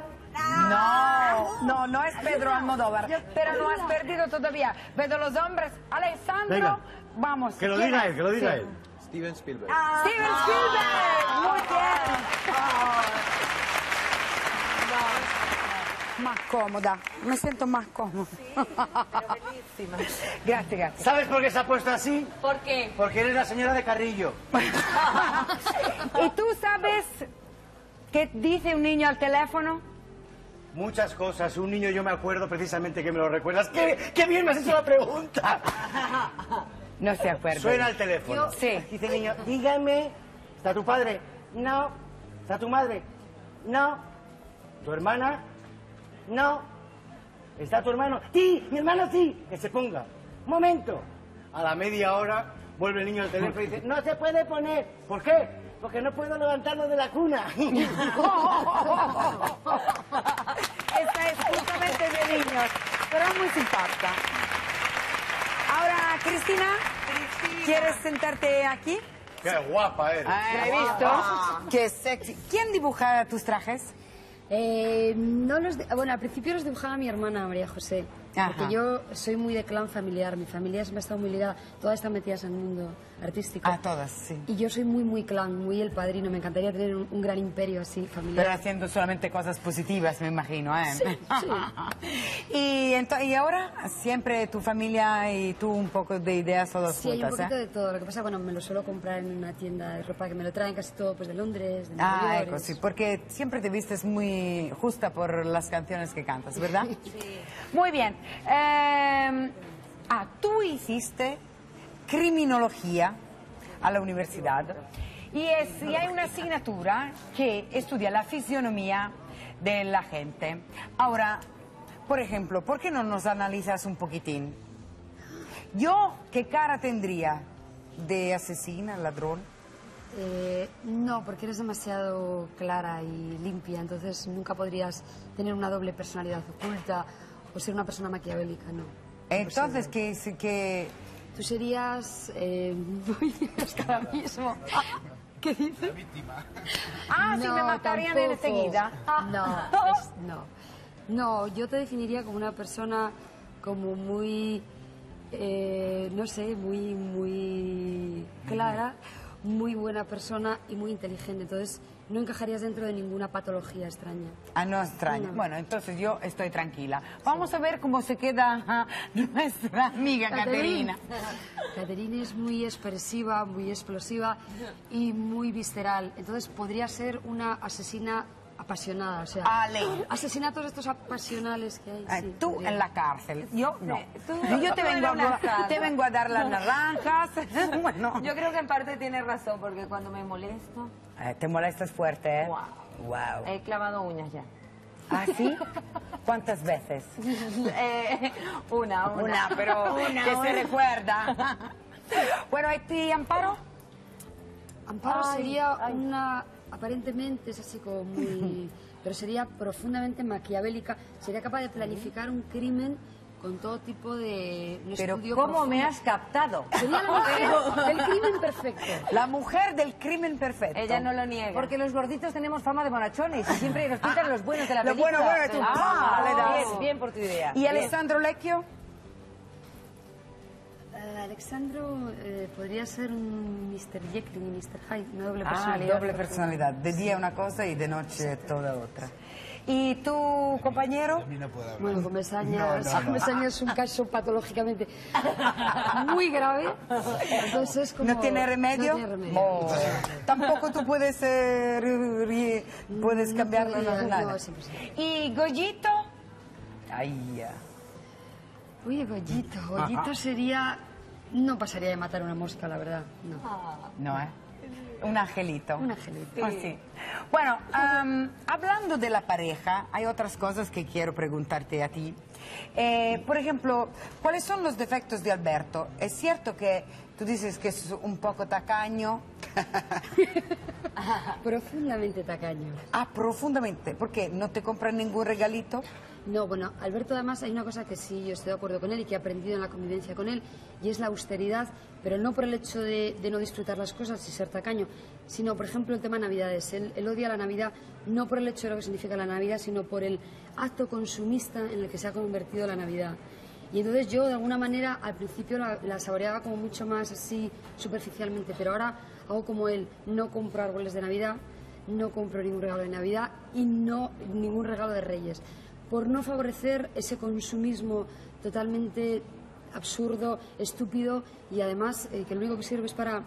No, no, no es Pedro Almodóvar, pero no has perdido todavía. Pero los hombres, Alessandro,
Venga.
vamos.
Que lo
¿quién
diga
es?
él, que lo diga
Sí.
él.
Steven Spielberg.
Steven Spielberg, muy bien. Oh. Más cómoda, me siento más cómoda. Gracias, gracias.
¿Sabes por qué se ha puesto así?
¿Por qué?
Porque eres la señora de Carrillo. *laughs*
¿Y tú sabes qué dice un niño al teléfono?
Muchas cosas. Un niño yo me acuerdo precisamente que me lo recuerdas. ¡Qué, qué bien me has hecho la pregunta! *laughs*
No se acuerda.
Suena el teléfono.
Sí.
Dice el niño, dígame, ¿está tu padre? No. ¿Está tu madre? No. ¿Tu hermana? No. ¿Está tu hermano? Sí, mi hermano sí. Que se ponga. Momento. A la media hora vuelve el niño al teléfono y dice, no se puede poner. ¿Por qué? Porque no puedo levantarlo de la cuna. *laughs*
Esta es justamente de niños, pero es muy simpática. Ahora, Cristina, ¿quieres sentarte aquí?
¡Qué guapa eres!
Ah, ¿He visto? ¡Qué sexy! ¿Quién dibuja tus trajes?
Eh, no los de- bueno, al principio los dibujaba mi hermana María José,
Ajá.
porque yo soy muy de clan familiar, mi familia siempre ha estado muy ligada, todas están metidas en el mundo artístico.
A todas, sí.
Y yo soy muy, muy clan, muy el padrino, me encantaría tener un, un gran imperio así, familiar.
Pero haciendo solamente cosas positivas, me imagino, ¿eh?
Sí, sí. *laughs*
y, y ahora, siempre tu familia y tú un poco de ideas todas
Sí, hay un poquito
¿eh?
de todo. Lo que pasa, bueno, me lo suelo comprar en una tienda de ropa que me lo traen casi todo pues de Londres, de Nueva
Ah, ecco, sì, porque siempre te vistes muy justa por las canciones que cantas, ¿verdad? *laughs* Muy bien. Eh, ah, tú hiciste criminología a la universidad y, es, y hay una asignatura que estudia la fisionomía de la gente. Ahora, por ejemplo, ¿por qué no nos analizas un poquitín? Yo, ¿qué cara tendría de asesina, ladrón?
Eh, no, porque eres demasiado clara y limpia, entonces nunca podrías tener una doble personalidad oculta o ser una persona maquiavélica, no.
Entonces, que, que...
Tú serías... Eh, *laughs* muy hasta ahora mismo. ¿Qué dices?
Ah, sí, me matarían enseguida.
No, es- no. No, yo te definiría como una persona como muy, eh, no sé, muy, muy clara, muy buena persona y muy inteligente. Entonces, no encajarías dentro de ninguna patología extraña.
Ah, no extraño.
No.
Bueno, entonces yo estoy tranquila. Vamos a ver cómo se queda *laughs* nuestra amiga Caterina. *laughs*
Caterina es muy expresiva, muy explosiva y muy visceral. Entonces podría ser una asesina apasionada. O sea,
Ale.
asesinatos estos apasionales que hay.
Ah,
sí,
tú
podría.
en la cárcel, yo no.
tú-
yo te vengo, a, te vengo a dar las naranjas. *laughs* *laughs* bueno,
Yo creo que en parte tiene razón, porque cuando me molesto,
Eh, te molestas fuerte, ¿eh?
Wow.
Wow.
he clavado uñas ya.
¿Ah, sí? *laughs* ¿Cuántas veces?
Eh, una, una.
Una, pero
Una,
que
una.
se recuerda. bueno, ¿y ti, Amparo?
Amparo
Ay,
sería
ay.
una, aparentemente es así como muy, *laughs* pero sería profundamente maquiavélica, sería capaz de planificar un crimen con todo tipo de un
Pero ¿cómo
profundo.
me has captado?
Sería la *laughs* mujer del crimen perfecto.
La mujer del crimen perfecto.
Ella no lo niega.
Porque los gorditos tenemos fama de bonachones y siempre nos pintan los buenos de la
Lo
película.
bueno, bueno, tú,
Ah, bien, bien por tu idea.
¿Y
Bien.
Alessandro Lecchio?
Eh, Alexandro eh, podría ser un Mr. Jekyll y Mr. Hyde, una doble
Ah,
personalidad.
doble personalidad. De día una cosa y de noche toda otra. ¿Y tu compañero?
Bueno, Comesaña,
No, no, *laughs* no.
Comesaña es un caso patológicamente *laughs* muy grave. Entonces es como...
¿No tiene remedio?
No tiene remedio.
Oh, Tampoco tú puedes, eh, puedes
No
cambiar
podría,
nada.
no, es imposible.
¿Y Goyito? Ay, ya.
Uy, Goyito.
Ajá.
Goyito sería... No pasaría de matar una mosca, la verdad. No.
No, ¿eh? Un angelito.
Un angelito.
Ah, sí. Bueno, am, hablando de la pareja, hay otras cosas que quiero preguntarte a ti. Eh, por ejemplo, ¿cuáles son los defectos de Alberto? Es cierto que tú dices que es un poco tacaño. *laughs*
Profundamente tacaño.
Ah, profundamente. ¿Por qué? ¿No te compran ningún regalito?
No, bueno, Alberto además hay una cosa que sí yo estoy de acuerdo con él y que he aprendido en la convivencia con él y es la austeridad, pero no por el hecho de, no disfrutar las cosas y ser tacaño, sino por ejemplo el tema Navidades. Él, él odia la Navidad no por el hecho de lo que significa la Navidad, sino por el acto consumista en el que se ha convertido la Navidad. Y entonces yo de alguna manera al principio la, la saboreaba como mucho más así superficialmente, pero ahora hago como él, no compro árboles de Navidad, no compro ningún regalo de Navidad y no ningún regalo de Reyes por no favorecer ese consumismo totalmente absurdo, estúpido y además eh, que lo único que sirve es para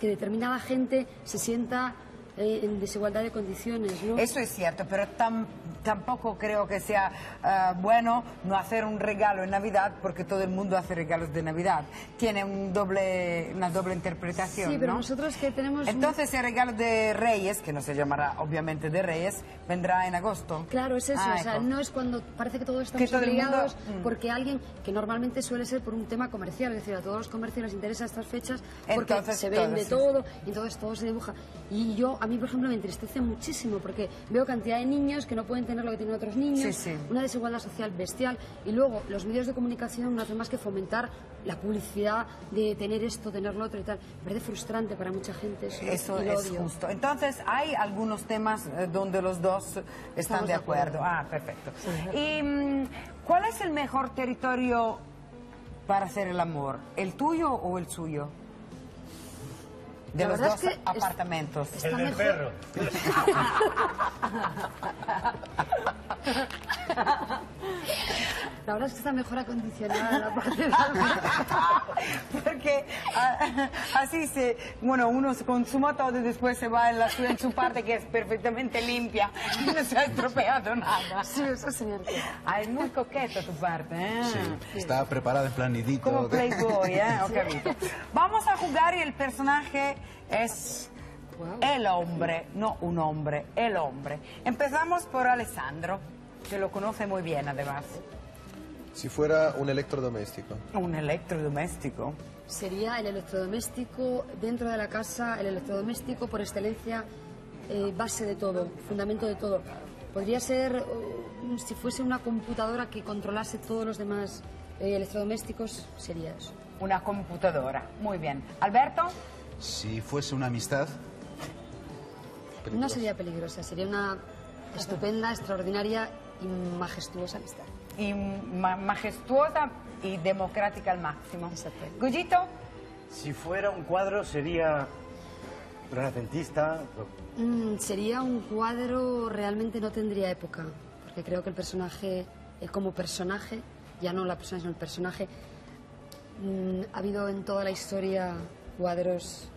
que determinada gente se sienta en desigualdad de condiciones. ¿no?
Eso es cierto, pero tam- tampoco creo que sea ah, bueno no hacer un regalo en Navidad porque todo el mundo hace regalos de Navidad. Tiene un doble, una doble interpretación.
Sí, pero
¿no?
nosotros que tenemos...
Entonces el regalo de Reyes, que no se llamará obviamente de Reyes, vendrá en agosto.
Claro, es eso,
Ah,
o sea, no es cuando parece que todos
Que
estamos
todo el mundo-
obligados
Mm.
porque alguien que normalmente suele ser por un tema comercial, es decir, a todos los comercios les interesa estas fechas porque
Entonces,
se
todo,
vende
sí.
todo y entonces todo se dibuja. Y yo, a mí por ejemplo, me entristece muchísimo porque veo cantidad de niños que no pueden tener lo que tienen otros niños,
Sí, sí.
una desigualdad social bestial y luego los medios de comunicación no hacen más que fomentar la publicidad de tener esto, tener lo otro y tal. Me parece frustrante para mucha gente eso,
es
odio.
justo. Entonces, hay algunos temas eh, donde los dos están
Estamos
de acuerdo. Ah, perfecto. ¿Y mm, cuál es el mejor territorio para hacer el amor? ¿El tuyo o el suyo? De
La
los
verdad
dos
es que
apartamentos.
está El del mejor- perro. *laughs* La verdad es que está mejor acondicionada la parte de *laughs*
Porque ah, así se, bueno, uno se consuma todo y después se va en, la, su- en su parte que es perfectamente limpia y no se ha estropeado nada.
Sí, eso es cierto.
Ah, es muy coqueta tu parte, ¿eh?
Sí, está preparada en plan nidito.
Como Playboy, ¿eh? Capito. Vamos a jugar y el personaje es el hombre, no un hombre, el hombre. Empezamos por Alessandro, que lo conoce muy bien además.
Si fuera un electrodoméstico.
Un electrodoméstico.
Sería el electrodoméstico dentro de la casa, el electrodoméstico por excelencia, eh, base de todo, fundamento de todo. Podría ser, eh, si fuese una computadora que controlase todos los demás eh, electrodomésticos, sería eso.
Una computadora. Muy bien. Alberto,
Si fuese una amistad,
No sería peligrosa, sería una estupenda, extraordinaria y majestuosa amistad.
y ma- majestuosa y democrática al máximo.
Exacto.
Goyito,
Si fuera un cuadro sería renacentista.
Mm, sería un cuadro, realmente no tendría época, porque creo que el personaje, eh, como personaje, ya no la persona, sino el personaje, mm, ha habido en toda la historia cuadros...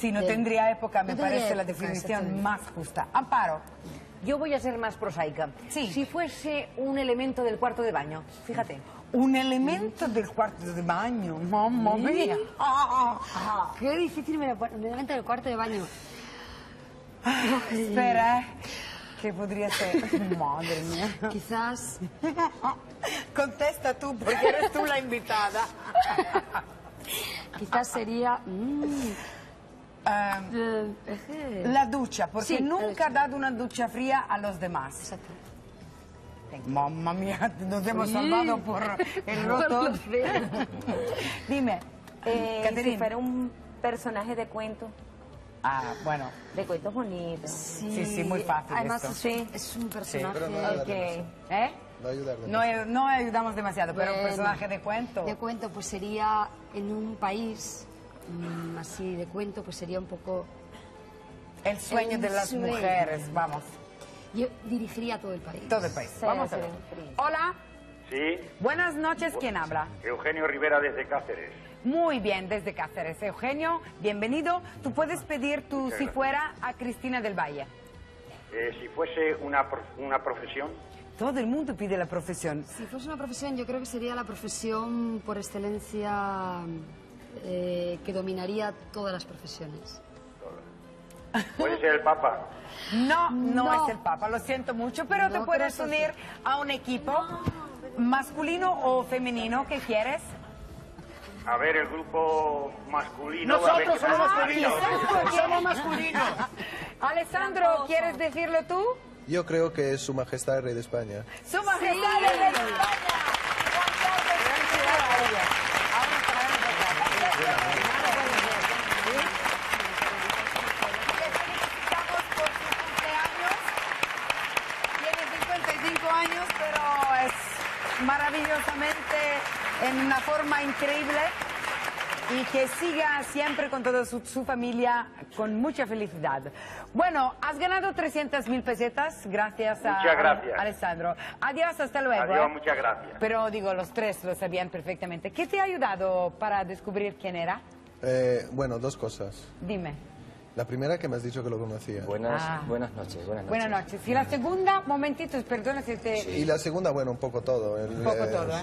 si no
de-
tendría época, me
No
parece la definición más justa. Amparo,
Yo voy a ser más prosaica.
Sí.
Si fuese un elemento del cuarto de baño, fíjate.
un elemento del cuarto de baño, mamma mía. Ah, ah, ah.
Qué difícil me lo pone, me levanto del cuarto de baño.
Espera, ¿eh? ¿qué podría ser? *laughs* Madre mía.
Quizás *laughs*
Contesta tú, porque eres tú la invitada.
Quizás sería... mm,
Ah,
eh, eh,
la ducha, porque
Sí,
nunca ha dado una ducha fría a los demás.
Exacto.
Mamma mía, nos hemos
Sí.
salvado por el roto. *laughs* Dime,
Eh, si fuera un personaje de cuento,
Ah, bueno,
de cuentos bonitos.
sí, sí, muy fácil
Además,
esto.
es, un- es un personaje...
pero no.
¿Eh?
No
ayudamos demasiado, pero un personaje de cuento.
De cuento, pues sería en un país mm, así de cuento, pues sería un poco...
El sueño
el
de las
sueño.
mujeres, vamos.
Yo dirigiría todo el país.
Todo el país.
Sí,
Vamos a ver. Hola,
Sí,
buenas noches, ¿quién habla?
Eugenio Rivera desde Cáceres.
Muy bien, desde Cáceres. Eugenio, bienvenido. Tú puedes pedir tu
Muchas
si
gracias.
fuera a Cristina del Valle.
Eh, si fuese una, prof- una profesión,
Todo el mundo pide la profesión.
Si fuese una profesión, yo creo que sería la profesión por excelencia eh, que dominaría todas las profesiones.
Puede ser el Papa.
No, no,
No.
es el Papa, lo siento mucho, pero te puedes unir a un equipo masculino o femenino que quieres.
A ver, el grupo masculino.
Nosotros somos masculinos.
quizás.
Somos masculinos.
Alessandro, *laughs* ¿quieres decirlo tú?
Yo creo que es Su Majestad el Rey de España.
Su majestad el rey de España. Juan Carlos I. Ahora traemos Felicitamos por su cumpleaños. Tiene 55 años, pero es maravillosamente en una forma increíble y que siga siempre con toda su, su familia con mucha felicidad. Bueno, has ganado 300 mil pesetas gracias a
Muchas gracias.
Alessandro. Adiós, hasta luego.
Adiós,
¿eh?
muchas gracias.
Pero digo, los tres lo sabían perfectamente. ¿Qué te ha ayudado para descubrir quién era?
Eh, bueno, dos cosas.
Dime.
La primera que me has dicho que lo conocía.
Buenas,
Ah.
buenas noches, buenas noches.
Buenas noches. Y la segunda, momentitos, perdona si te...
Y la segunda, bueno, un poco todo. El,
Un poco
eh,
todo, ¿eh?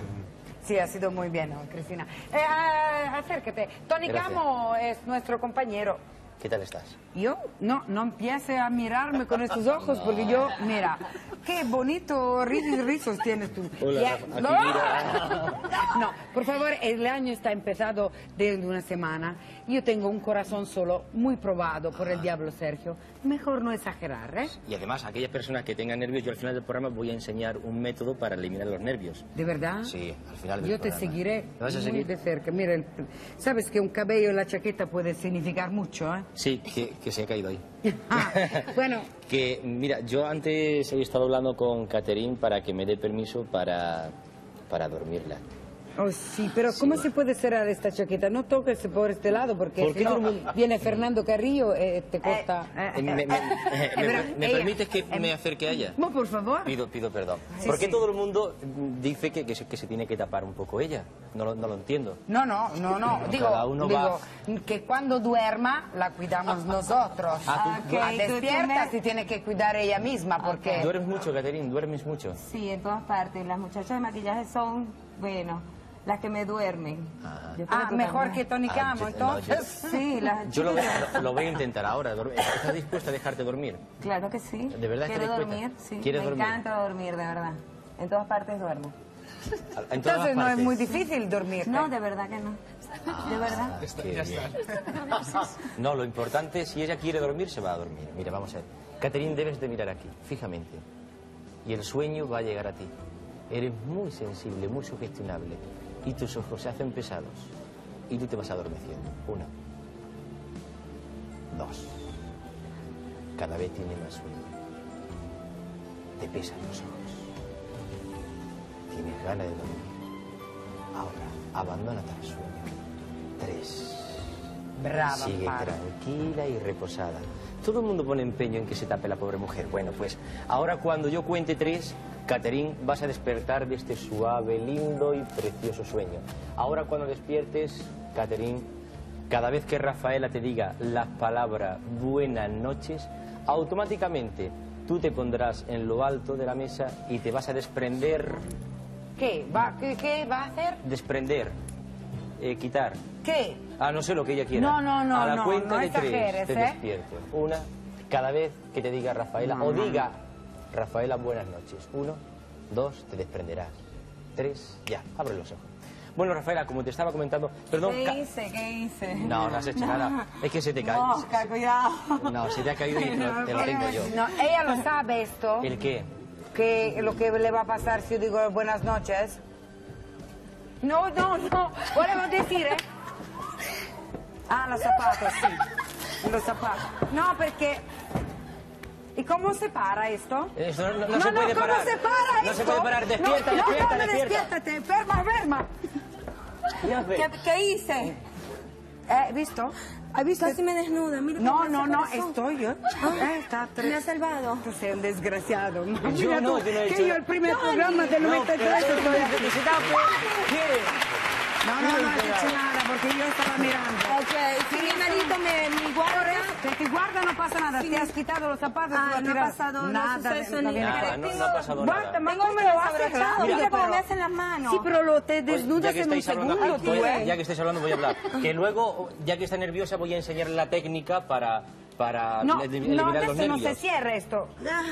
Sí, ha sido muy bien, ¿no, Cristina? Eh, ah, acércate. Tony
Gracias.
Camo es nuestro compañero.
¿Qué tal estás?
Yo, no, no empiece a mirarme con esos ojos, porque yo, mira, qué bonito rizos, rizos tienes tú.
Hola,
Ya-
aquí
no.
mira. *laughs*
No, por favor, el año está empezado desde una semana. Yo tengo un corazón solo, muy probado por el diablo Sergio. Mejor no exagerar, ¿eh?
Y además, a aquellas personas que tengan nervios, yo al final del programa voy a enseñar un método para eliminar los nervios.
¿De verdad?
Sí, al final del
Yo te
programa.
seguiré
¿Me vas a
muy
seguir?
de cerca. Mira, el- sabes que un cabello en la chaqueta puede significar mucho, ¿eh?
Sí, que, que se ha caído ahí. *laughs*
Ah, bueno, *laughs*
Que, mira, yo antes he estado hablando con Catherine para que me dé permiso para, para dormirla.
Oh, sí, pero ¿cómo se puede cerrar esta chaqueta? No toques por este lado, porque
¿Por
si
qué
no,
todo el mundo-
viene Fernando Carrillo, eh, te corta.
Eh, ¿Me, me- *laughs* me-
pero
me
ella-
permites que me acerque a ella?
No, por favor.
Pido, pido perdón.
Sí,
¿Por qué
sí.
todo el mundo dice que, que, se, que se tiene que tapar un poco ella? No lo, no lo entiendo.
No, no, no, no.
Cada
Digo,
uno
digo que cuando duerma la cuidamos nosotros.
Ah, tú-
Ah,
tú-
despierta si tiene que cuidar ella misma, porque...
Duermes mucho, Catherine, duermes mucho.
Sí, en todas partes. Las muchachas de maquillaje son, bueno, las que me duermen. Yo
Ah,
que
mejor
también.
que Tony
Ah,
Camo,
yo- no,
entonces.
yo- *laughs*
Sí, las
Yo lo, voy a intentar ahora. ¿Estás dispuesta a dejarte dormir?
Claro que sí.
¿De verdad
Quiero dormir, sí.
¿Quieres
me
dormir?
encanta dormir, de verdad. En todas partes duermo.
En todas
Entonces no es muy difícil dormir.
No, de verdad que no. De verdad.
Qué bien. *laughs* No, lo importante, si ella quiere dormir, se va a dormir. Mira, vamos a ver. Catherine, debes de mirar aquí, fijamente. Y el sueño va a llegar a ti. Eres muy sensible, muy sugestionable. Y tus ojos se hacen pesados. Y tú te vas adormeciendo. Una. Dos. Cada vez tiene más sueño. Te pesan los ojos. Tienes ganas de dormir. Ahora, abandónate al sueño. Tres.
Brava,
Sigue tranquila y reposada. Todo el mundo pone empeño en que se tape la pobre mujer. Bueno, pues ahora cuando yo cuente tres, Catherine, vas a despertar de este suave, lindo y precioso sueño. Ahora cuando despiertes, Catherine, cada vez que Rafaela te diga las palabras buenas noches, automáticamente tú te pondrás en lo alto de la mesa y te vas a desprender,
¿Qué? ¿Va, qué, qué va a hacer?
desprender, eh, quitar,
¿Qué?
Ah, no sé lo que ella quiera.
No, no, no,
A la
no,
cuenta
no
de tres te
¿eh?
despiertes. Una, cada vez que te diga Rafaela,
No,
o
no,
diga Rafaela, buenas noches. Uno, dos, te desprenderás. Tres, ya, abre los ojos. Bueno, Rafaela, como te estaba comentando, perdón.
¿Qué hice? ¿Qué hice?
No, no has hecho nada. *laughs* Es que se te cae.
Mosca, cuidado.
No, se te ha caído y *laughs* lo, te lo tengo yo.
No, ella lo sabe esto,
¿El qué?
que lo que le va a pasar si yo digo buenas noches. No, no, no, podemos decir, ¿eh? Ah, los zapatos, sí. Los zapatos. No, porque... ¿Y cómo se para esto?
Eso no, no se puede
¿cómo
parar.
se para
No se
esto?
puede parar. Despierta,
no,
despierta,
no, no,
despierta.
despiértate, enferma, enferma.
¿Qué, qué hice?
¿Eh, visto? ¿Has visto?
Casi me desnuda. Mira
No,
cómo
no, no,
corazón.
estoy yo.
Ah,
Eh, está
Me ha salvado.
Tú eres un desgraciado. No,
Yo
mira
no,
tú,
yo no he
que
hecho
yo el primer
No,
programa del
No,
93
pero-
estoy aquí.
Que.
No, no, no has hecho nada porque yo estaba mirando.
Ok, si mi marido me, me guarda...
Que te guarda no pasa nada. Te has quitado los zapatos.
Ah,
has
no ha pasado,
nada. no que-
no, no ha pasado
Guarda,
nada.
¿cómo
el
lo haces?
abrazado,
Mira,
cómo
pero-
me hacen las manos.
Sí, pero lo te
Pues,
desnudas
que
en un segundo, ¿eh?
ya que estáis hablando voy a hablar. Que luego, ya que está nerviosa, voy a enseñarle la técnica para, para
No,
elim-
no,
eliminar los
si
nervios.
cierra esto.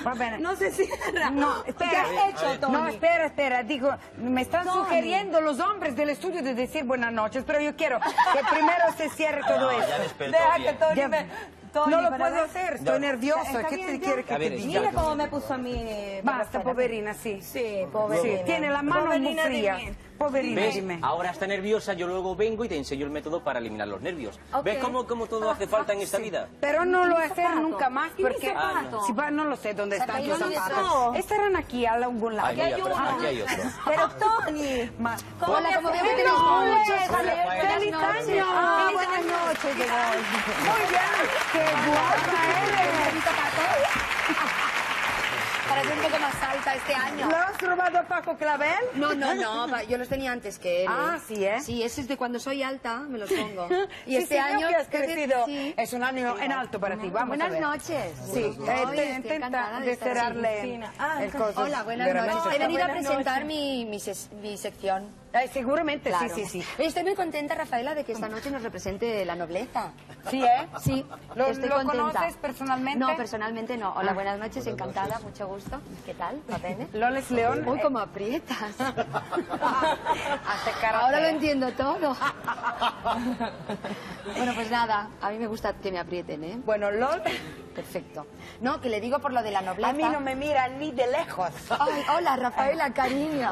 Va bene.
No se cierra.
No, espera.
¿Qué has hecho, Tony?
No, espera, espera. Digo, me están
Tony.
sugiriendo los hombres del estudio de decir buenas noches, pero yo quiero que primero se cierre todo
No, ya
esto.
despertó
Deja
bien.
que Tony
Ya-
me... Tony,
no lo puedo hacer, estoy
Ya.
nerviosa. ¿Qué
bien,
te
ya.
quiere que te diga?
Mira cómo me puso a mí... eh,
Basta, poverina, sí.
Sí, poverina.
Sí, tiene la mano muy
Poverina de
fría. Poverina,
¿Ves?
dime.
Ahora está nerviosa, yo luego vengo y te enseño el método para eliminar los nervios. ¿Ves cómo, cómo todo hace falta en esta vida?
Pero no lo hacer
zapato?
nunca más
¿Y mi
porque
zapato?
si va, no lo sé dónde están tus zapatos. Estarán aquí a algún lado.
Ay, mira, pero aquí hay otro. *laughs*
Pero Tony...
Ma-
¿Cómo
Hola,
me
como
haces-
veo que
¡Feliz
año!
noches.
Ah,
¡Buenas noches! Muy bien, qué guapa eres.
Ser un poco más alta este año.
¿Lo has robado a Paco Clavel?
No, no, no, yo los tenía antes que él.
Ah, sí, ¿eh?
Sí, ese es de cuando soy alta, me los pongo. *laughs* Y
Sí,
este
sí,
año...
que has crecido.
Sí.
Es un año en alto para ti. Vamos
Buenas
a ver.
noches.
Sí, eh, intenta desterrarle el coso.
Hola, buenas noches. He venido a presentar mi, mi, ses- mi sección.
Ay, seguramente,
Claro.
sí, sí, sí.
Oye, Estoy muy contenta, Rafaela, de que esta noche nos represente la nobleza.
Sí, ¿eh?
Sí, *laughs*
¿Lo,
estoy
lo
contenta.
conoces personalmente?
No, personalmente no. Hola,
Ah.
buenas noches, encantada, mucho gusto. ¿Qué tal? ¿Va bene? *laughs*
Loles León.
Uy,
eh,
como aprietas. *laughs* Ahora lo entiendo todo. bueno, pues nada, a mí me gusta que me aprieten, ¿eh?
Bueno, Lol,
Perfecto. No, que le digo por lo de la nobleza.
a mí no me mira ni de lejos.
Ay, hola, Rafaela, cariño.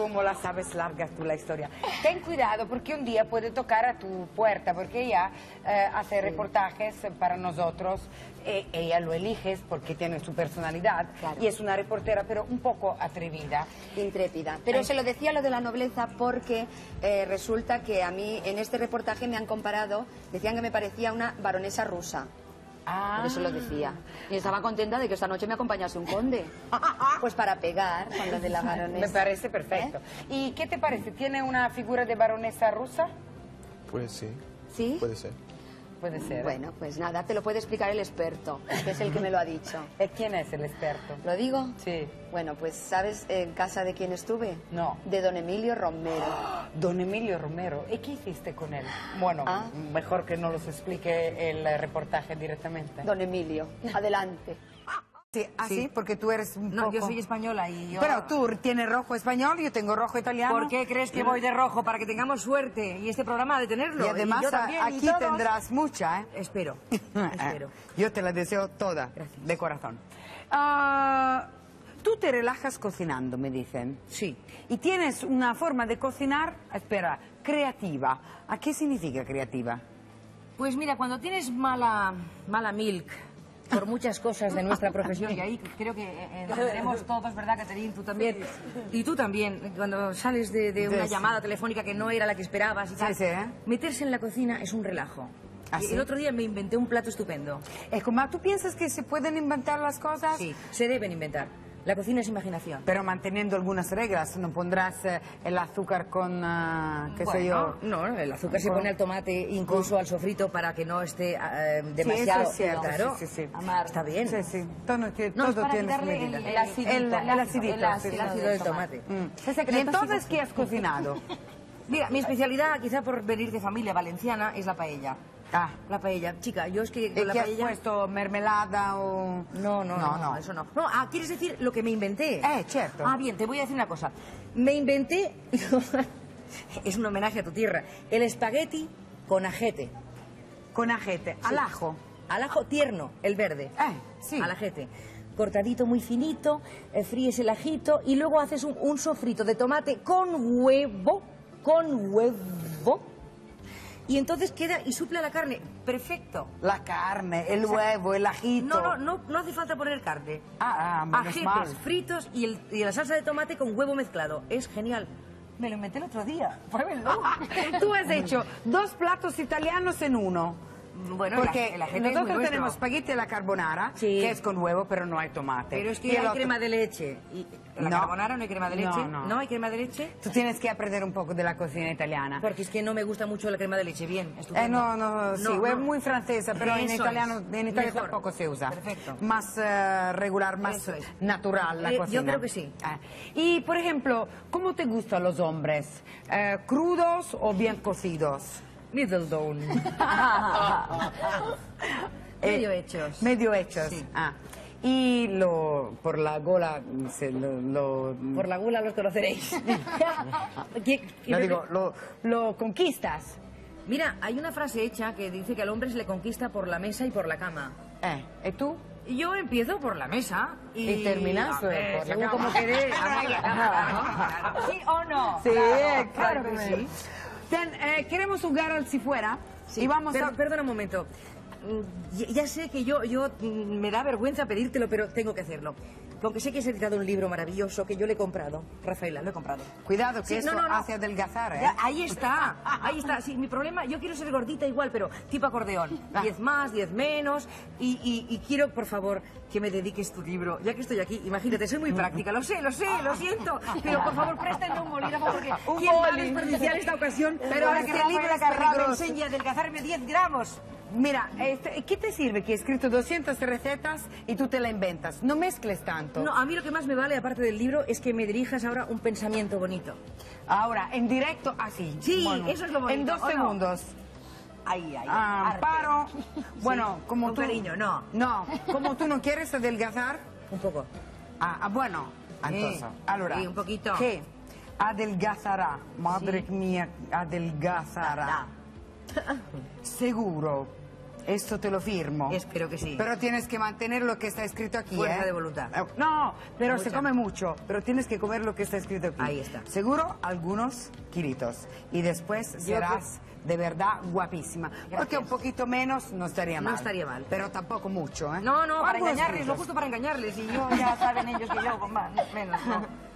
¿Cómo la sabes larga tú la historia? Ten cuidado porque un día puede tocar a tu puerta porque ella eh, hace reportajes para nosotros. e- ella lo eliges porque tiene su personalidad
Claro.
y es una reportera pero un poco atrevida.
Intrépida. Pero se lo decía lo de la nobleza porque eh, resulta que a mí en este reportaje me han comparado, decían que me parecía una baronesa rusa.
Ah.
Por eso lo decía. Y estaba contenta de que esta noche me acompañase un conde. *laughs* Pues para pegar con lo de la *laughs* baronesa.
Me parece perfecto. ¿Y qué te parece? ¿Tiene una figura de baronesa rusa?
Pues sí,
¿Sí?
puede ser.
Puede ser.
Bueno, pues nada, te lo puede explicar el experto, que es el que me lo ha dicho. *laughs*
¿Eh, ¿Quién es el experto?
¿Lo digo?
Sí.
Bueno, pues ¿sabes en casa de quién estuve?
No.
De don Emilio Romero. *gasps*
Don Emilio Romero. ¿Y qué hiciste con él? Bueno,
Ah.
mejor que no los explique el reportaje directamente.
Don Emilio, adelante. *laughs*
Sí, ¿ah, sí? Porque tú eres un
No,
poco...
yo soy española y yo...
Pero tú tienes rojo español, yo tengo rojo italiano.
¿Por qué crees que voy de rojo? Para que tengamos suerte y este programa ha de tenerlo.
Y además
yo también, y
aquí
todos.
tendrás mucha, ¿eh?
Espero, *laughs* espero.
Yo te la deseo toda, de corazón. Ah, tú te relajas cocinando, me dicen.
Sí.
Y tienes una forma de cocinar, espera, creativa. ¿A qué significa creativa?
Pues mira, cuando tienes mala, mala milk por muchas cosas de nuestra profesión, y ahí creo que eh, entenderemos todos, ¿verdad, Caterín? Tú también. Y tú también, cuando sales de, de una llamada telefónica que no era la que esperabas y tal,
sí, ¿eh?
meterse en la cocina es un relajo.
¿Ah, sí?
El otro día me inventé un plato estupendo.
Es como, ¿tú piensas que se pueden inventar las cosas?
Sí, se deben inventar. La cocina es imaginación.
Pero manteniendo algunas reglas, no pondrás eh, el azúcar con, ah, qué sé yo.
No, no, el azúcar se pone al tomate, incluso al sofrito, para que no esté eh, demasiado.
Sí, eso es cierto,
Claro,
sí, sí, sí.
está bien.
Sí, sí, todo, tiene-
No, es
todo
para
tiene su medida.
el- el acidito.
El, el acidito,
El ácido del tomate.
Mm. ¿Y entonces qué has cocinado? *laughs*
Mira, mi especialidad, quizá por venir de familia valenciana, es la paella.
Ah.
La paella. Chica, yo es que
¿Y
con la
qué has puesto? ¿Mermelada o...?
No, no, no, no, eso no. No, ah, ¿quieres decir lo que me inventé?
Eh, cierto.
Ah, bien, te voy a decir una cosa. Me inventé, *laughs* es un homenaje a tu tierra, el espagueti con ajete.
Con ajete, al ajo.
Al ajo tierno, el verde.
Eh, sí.
Al ajete. Cortadito muy finito, eh, fríes el ajito y luego haces un, un sofrito de tomate con huevo, con huevo. Y entonces queda y suple a la carne. Perfecto.
La carne, el
O sea,
huevo, el ajito.
No, no, no, no hace falta poner carne.
Ah, ah,
Ajetes
mal.
fritos y, el- y la salsa de tomate con huevo mezclado. Es genial. Me lo inventé el otro día. Pruébenlo. *laughs*
Tú has hecho dos platos italianos en uno.
Bueno,
Porque
ajete es muy
nosotros tenemos espagueti a la carbonara,
Sí.
que es con huevo, pero no hay tomate.
Pero es
Y
que
el
hay
otro-
crema de leche. Y la
No.
carbonara no hay crema de
No,
leche.
no.
hay crema de leche.
Tú tienes que aprender un poco de la cocina italiana.
Porque es que no me gusta mucho la crema de leche. Bien,
Eh, no, no, sí, es muy francesa, pero en
Eso
italiano,
es.
en Italia
Mejor.
tampoco se usa.
Perfecto.
Más eh, regular, más
es.
natural la
Eh, yo
cocina.
creo que sí.
Ah. Y, por ejemplo, ¿cómo te gustan los hombres? Eh, ¿Crudos o bien cocidos?
Middle down. *laughs* Medio hechos.
Medio hechos.
Sí.
Ah. Y lo, por la gola, se lo, lo-
Por la gula los conoceréis. *laughs* ¿Qué- qué
lo
me-
digo, lo, lo conquistas.
Mira, hay una frase hecha que dice que al hombre se le conquista por la mesa y por la cama.
Eh, ¿Y tú?
Yo empiezo por la mesa y,
Y terminas,
ver,
eh, por la
según
cama.
como. *laughs* ¿Sí o no?
Sí,
Claro,
claro, que sí. Ten, eh, queremos jugar al si fuera y vamos
Per-
a...
Perdona un momento. Ya, sé que yo, yo mm, me da vergüenza pedírtelo, pero tengo que hacerlo. Porque sé que has editado un libro maravilloso que yo le he comprado. Rafaela, lo he comprado.
Cuidado, que
Sí,
eso
no, no, no.
hace adelgazar, ¿eh?
Ya, ahí está, ahí está. Sí, mi problema, yo quiero ser gordita igual, pero tipo acordeón.
Ah.
Diez más, diez menos. Y, y- y quiero, por favor, que me dediques tu libro. Ya que estoy aquí, imagínate, soy muy práctica, lo sé, lo sé, lo siento. Pero por favor, préstame un bolígrafo porque
Un
¿quién va a desperdiciar esta ocasión?
Pero
ahora
este
que Rafael
libro peligroso.
enseñe a adelgazarme 10 gramos.
Mira, este, ¿qué te sirve que he escrito 200 recetas y tú te la inventas? No mezcles tanto.
No, a mí lo que más me vale, aparte del libro, es que me dirijas ahora un pensamiento bonito.
Ahora, en directo, así.
Sí,
Bueno,
eso es lo bonito.
En dos
¿o no? Ahí, ahí.
Ah. Amparo, *laughs* bueno,
Sí,
como
con
tú...
cariño, no.
No, *laughs* como tú no quieres adelgazar...
Un poco.
Ah, ah, bueno, entonces, allora...
sí, un poquito.
¿Qué? Adelgazará, madre mía, adelgazará. *laughs* Seguro, esto te lo firmo.
Espero que sí.
Pero tienes que mantener lo que está escrito aquí,
Fuerza
¿eh?
de voluntad.
Eh, No, pero se come mucho, pero tienes que comer lo que está escrito aquí.
Ahí está.
Seguro algunos kilitos. Y después serás de verdad guapísima. Porque un poquito menos no estaría
No
mal.
estaría mal.
Pero tampoco mucho, ¿eh?
No, no, para engañarles, lo justo para engañarles. Y yo ya *laughs* saben ellos que yo con más, menos, no. *laughs*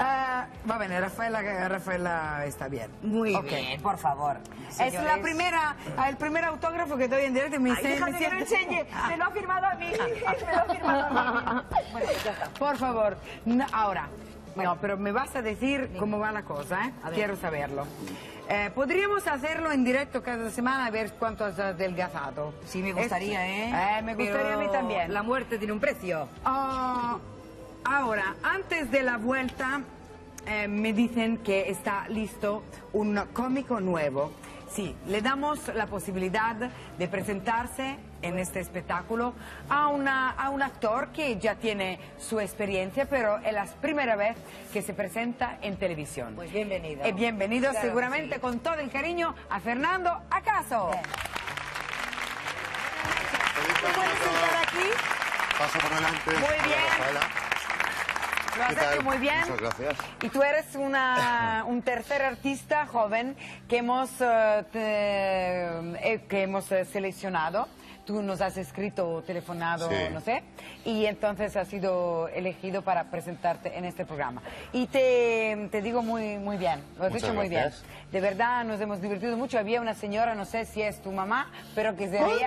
Ah, va bene, Raffaella, Raffaella está bien.
Muy
Ok.
bien, por favor.
Es
Señores.
la primera, el primer autógrafo que doy en directo y me
Ay,
dice-
déjame
me
que lo enseñe. Me lo ha firmado a mí. *laughs* Me lo ha firmado a mí. Bueno, ya está.
Por favor, no, ahora. No, pero me vas a decir cómo va la cosa, ¿eh? Quiero saberlo. Eh, Podríamos hacerlo en directo cada semana a ver cuánto has adelgazado.
Sí, me gustaría,
Es-
¿eh?
Eh, me gustaría a mí
Pero
también.
La muerte tiene un precio.
Ah, ahora, antes de la vuelta, eh, me dicen que está listo un cómico nuevo. Sí, le damos la posibilidad de presentarse en este espectáculo a, una- a un actor que ya tiene su experiencia, pero es la primera vez que se presenta en televisión.
Pues bienvenido.
Y bienvenido
Claro
seguramente
sí.
con todo el cariño a Fernando Acaso. ¿Tú puedes sentar aquí?
Paso por delante.
Muy bien. Lo has hecho muy bien.
Muchas gracias.
Y tú eres una, *laughs* un tercer artista joven que hemos, eh, te- eh, que hemos eh, seleccionado. Tú nos has escrito o telefonado,
Sí.
no sé, y entonces has sido elegido para presentarte en este programa. Y te, te digo muy, muy bien, lo has
Muchas
hecho muy
gracias.
bien. De verdad nos hemos divertido mucho. Había una señora, no sé si es tu mamá, pero que se reía,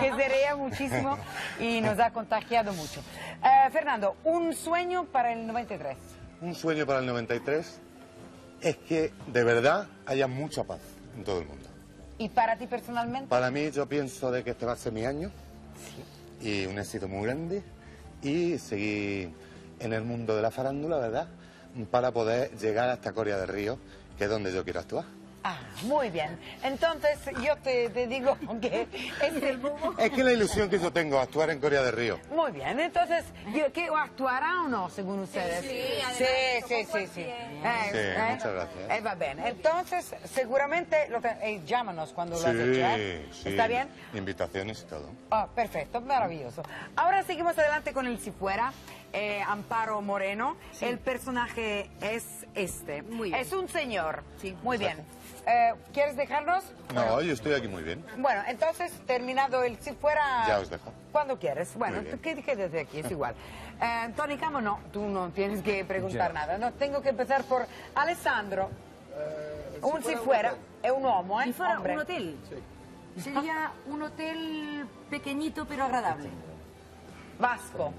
que se reía muchísimo y nos ha contagiado mucho. Eh, Fernando, un sueño para el 93.
Un sueño para el 93 es que de verdad haya mucha paz en todo el mundo.
¿Y para ti personalmente?
Para mí yo pienso de que este va a ser mi año y un éxito muy grande y seguir en el mundo de la farándula, ¿verdad? Para poder llegar hasta Corea del Río, que es donde yo quiero actuar.
Ah, muy bien. Entonces yo te, te digo *laughs* que es el
Es que la ilusión que yo tengo, actuar en Corea del Río.
Muy bien, entonces, yo- ¿qué, ¿actuará o no, según ustedes?
Sí,
sí, sí, sí, sí. Eh,
Sí,
eh,
muchas gracias.
eh, va bien. Entonces, seguramente, lo te- eh, llámanos cuando lo has hecho, ¿eh?
sí.
¿Está bien?
Invitaciones y todo.
Ah, perfecto, maravilloso. Ahora seguimos adelante con el Si Fuera, eh, Amparo Moreno. El personaje es este.
Muy bien.
Es un señor. Sí. Muy bien. Eh, ¿Quieres dejarnos?
No, yo estoy aquí muy bien.
Bueno, entonces, terminado el Si Fuera...
Ya os dejo.
Cuando quieres. Bueno, tú qué- quédate aquí, es igual. *laughs* Eh, Tony Camo, no, tú no tienes que preguntar
Ya.
nada. No, tengo que empezar por Alessandro. un Si Fuera, es un uomo, ¿eh?
Si fuera
Hombre.
un hotel, sería un hotel pequeñito pero agradable.
Vasco.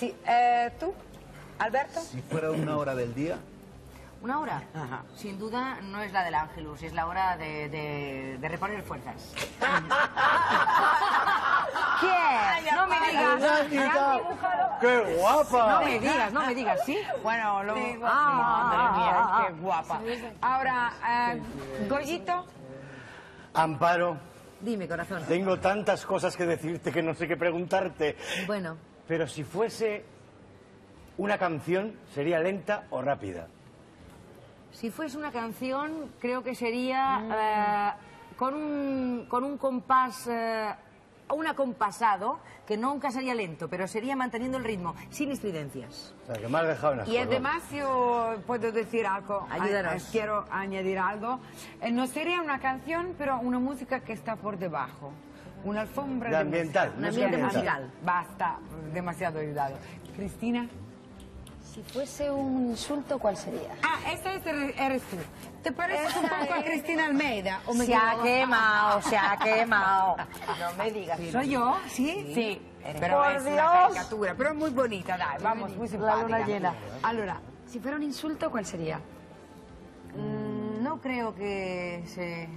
Sí, eh, ¿tú, Alberto?
Si fuera una hora del día,
¿Una hora? Sin duda no es la del Ángelus, es la hora de, de- de reponer fuerzas. *laughs*
¿Quién? No me digas.
¡Qué guapa!
No me digas, no me digas, ¿sí?
Bueno, lo...
Sí,
Ah, madre mía, qué guapa. Ahora, eh, Goyito,
Amparo,
Dime, corazón.
tengo tantas cosas que decirte que no sé qué preguntarte.
Bueno,
Pero si fuese una canción, ¿sería lenta o rápida?
si fuese una canción, creo que sería eh, con, un, con un compás, eh, un acompasado, que nunca sería lento, pero sería manteniendo el ritmo, sin estridencias.
O sea, que me has dejado en
y además yo puedo decir algo.
Ayúdanos.
Quiero añadir algo. Eh, No sería una canción, pero una música que está por debajo. Una alfombra
De ambiental. Un ambiente
ambiental.
musical.
Basta, demasiado ayudado. Cristina.
Si fuese un insulto, ¿cuál sería?
Ah, esta es- eres tú. ¿Te pareces un poco a Cristina Almeida? ¿o me
Se ha quemado, se ha quemado. *laughs*
No me digas.
Sí.
¿Soy yo? ¿Sí? Sí. Pero
Por
es una
Dios.
caricatura, pero muy bonita, dai, vamos, muy simpática.
luna llena.
Allora,
Si fuera un insulto, ¿cuál sería?
Mm, No creo que se,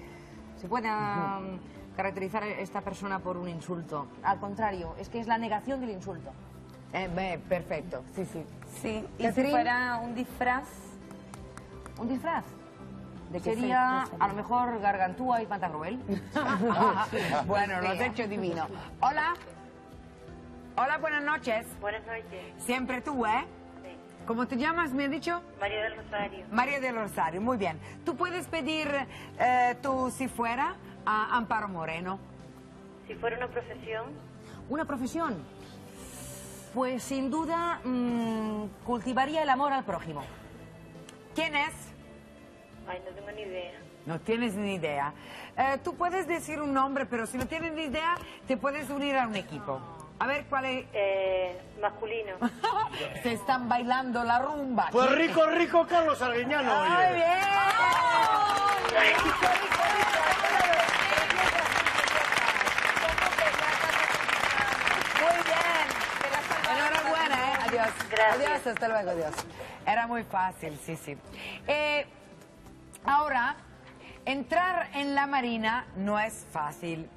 se pueda mm, caracterizar a esta persona por un insulto. Al contrario, es que es la negación del insulto.
Eh, perfecto, sí, sí.
Sí, y si fuera un disfraz,
¿Un disfraz?
¿de qué
Sería,
se- qué sería?
a lo mejor, gargantúa y pantagruel. *laughs*
bueno, lo has hecho divino. Hola. Hola, buenas noches.
Buenas noches.
Siempre tú, ¿eh? ¿Cómo te llamas, me has dicho?
María del Rosario.
María del Rosario, muy bien. Tú puedes pedir eh, tú, si fuera, a Amparo Moreno.
Si fuera una profesión,
¿Una profesión? Pues sin duda mm, cultivaría el amor al prójimo.
¿Quién es?
ay, no tengo ni idea.
No tienes ni idea. Eh, tú puedes decir un nombre, pero si no tienes ni idea, te puedes unir a un equipo. A ver cuál es.
Eh, masculino. *laughs*
Se están bailando la rumba.
Pues rico, rico Carlos Arguiñano,
¡Ay,
oye.
bien! Muy bien. Adiós. Adiós, hasta luego, adiós. Era muy fácil, sí, sí. Eh, ahora, entrar en la marina no es fácil,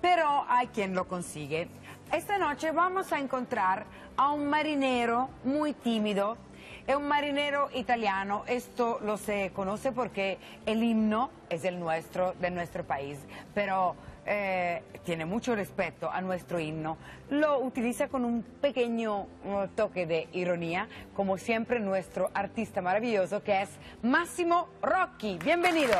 pero hay quien lo consigue. Esta noche vamos a encontrar a un marinero muy tímido. Es un marinero italiano, esto lo se conoce porque el himno es el nuestro, de nuestro país, pero eh, tiene mucho respeto a nuestro himno. Lo utiliza con un pequeño uh, toque de ironía, como siempre nuestro artista maravilloso que es Máximo Rocchi. Bienvenido.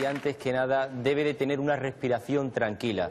y antes que nada debe de tener una respiración tranquila,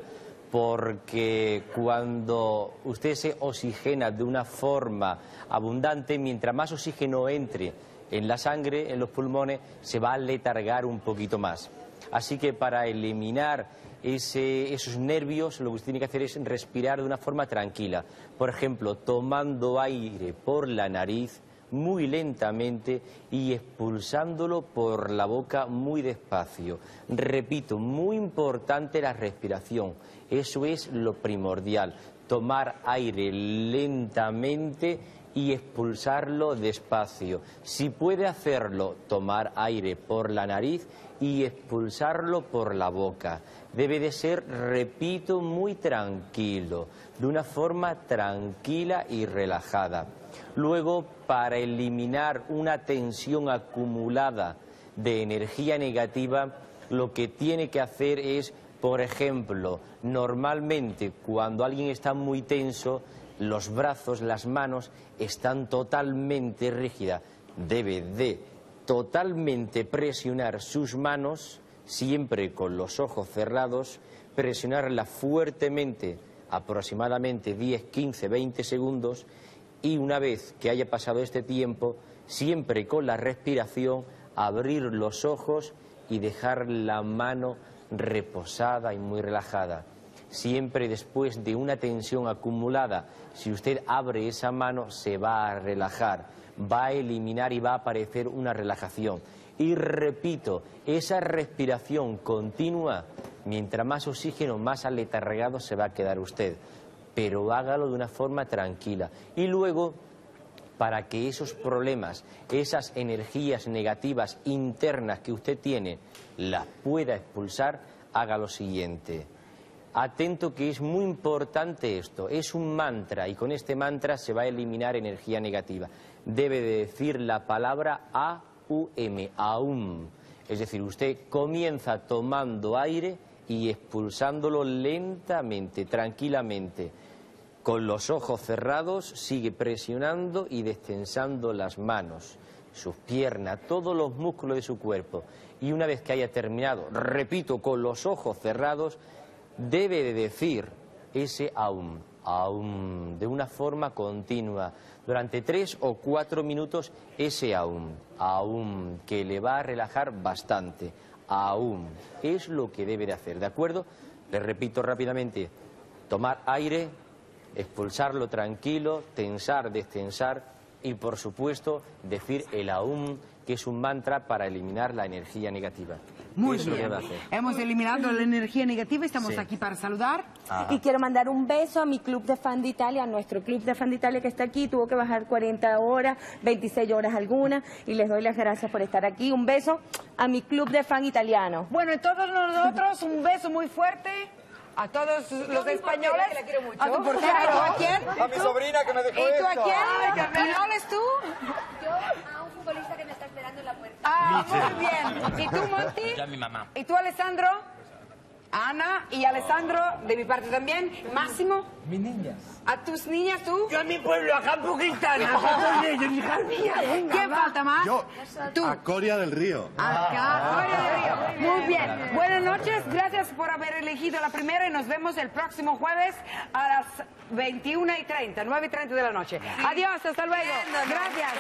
porque cuando usted se oxigena de una forma abundante, mientras más oxígeno entre en la sangre, en los pulmones, se va a letargar un poquito más. Así que para eliminar esos nervios, lo que usted tiene que hacer es respirar de una forma tranquila. Por ejemplo, tomando aire por la nariz muy lentamente y expulsándolo por la boca muy despacio. Repito, muy importante la respiración. Eso es lo primordial. Tomar aire lentamente y expulsarlo despacio. Si puede hacerlo, tomar aire por la nariz y expulsarlo por la boca. Debe de ser, repito, muy tranquilo, de una forma tranquila y relajada. Luego, para eliminar una tensión acumulada de energía negativa, lo que tiene que hacer es, por ejemplo, normalmente cuando alguien está muy tenso, los brazos, las manos están totalmente rígidas. Debe de totalmente presionar sus manos, siempre con los ojos cerrados, presionarla fuertemente, aproximadamente 10, 15, 20 segundos, y una vez que haya pasado este tiempo, siempre con la respiración, abrir los ojos y dejar la mano reposada y muy relajada. Siempre después de una tensión acumulada, si usted abre esa mano, se va a relajar, va a eliminar y va a aparecer una relajación. Y repito, esa respiración continua Mientras más oxígeno, más aletargado se va a quedar usted. Pero hágalo de una forma tranquila. Y luego, para que esos problemas, esas energías negativas internas que usted tiene, las pueda expulsar, haga lo siguiente. Atento que es muy importante esto, es un mantra y con este mantra se va a eliminar energía negativa. Debe de decir la palabra A-U-M, AUM. Es decir, usted comienza tomando aire y expulsándolo lentamente, tranquilamente. Con los ojos cerrados sigue presionando y destensando las manos, sus piernas, todos los músculos de su cuerpo. Y una vez que haya terminado, repito, con los ojos cerrados, debe de decir ese aum, aum, de una forma continua, durante tres o cuatro minutos ese aum, aum, que le va a relajar bastante, aum, es lo que debe de hacer, ¿de acuerdo? Le repito rápidamente, tomar aire, expulsarlo tranquilo, tensar, destensar y por supuesto decir el aum, que es un mantra para eliminar la energía negativa.
Muy
Eso
bien. Hemos eliminado la energía negativa, estamos
Sí.
aquí para saludar.
Y quiero mandar un beso a mi club de fan de Italia, a nuestro club de fan de Italia que está aquí. Tuvo que bajar 40 horas, 26 horas algunas. Y les doy las gracias por estar aquí. Un beso a mi club de fan italiano.
Bueno, y todos nosotros un beso muy fuerte a todos los españoles. ¿A tu portera? ¿Y tú a quién?
A mi sobrina que me dejó
¿Y tú a quién?
Ay,
¿Y Loles tú?
Yo a un futbolista que me está esperando en la puerta.
Ah, muy bien. ¿Y tú, Monty?
Yo a mi mamá.
¿Y tú, Alessandro? Ana y Alessandro, de mi parte también. Máximo,
Mis niñas.
¿a tus niñas tú?
Yo a mi pueblo, a Campo Quintana, *laughs* a todos ellos, venga,
¿Quién
va.
falta más?
Yo,
Tú.
a Coria del Río.
Acá, Coria del Río. Muy bien. Buenas noches, gracias por haber elegido la primera y nos vemos el próximo jueves a las 21 y 30, 9 y 30 de la noche. Adiós, hasta luego. Gracias.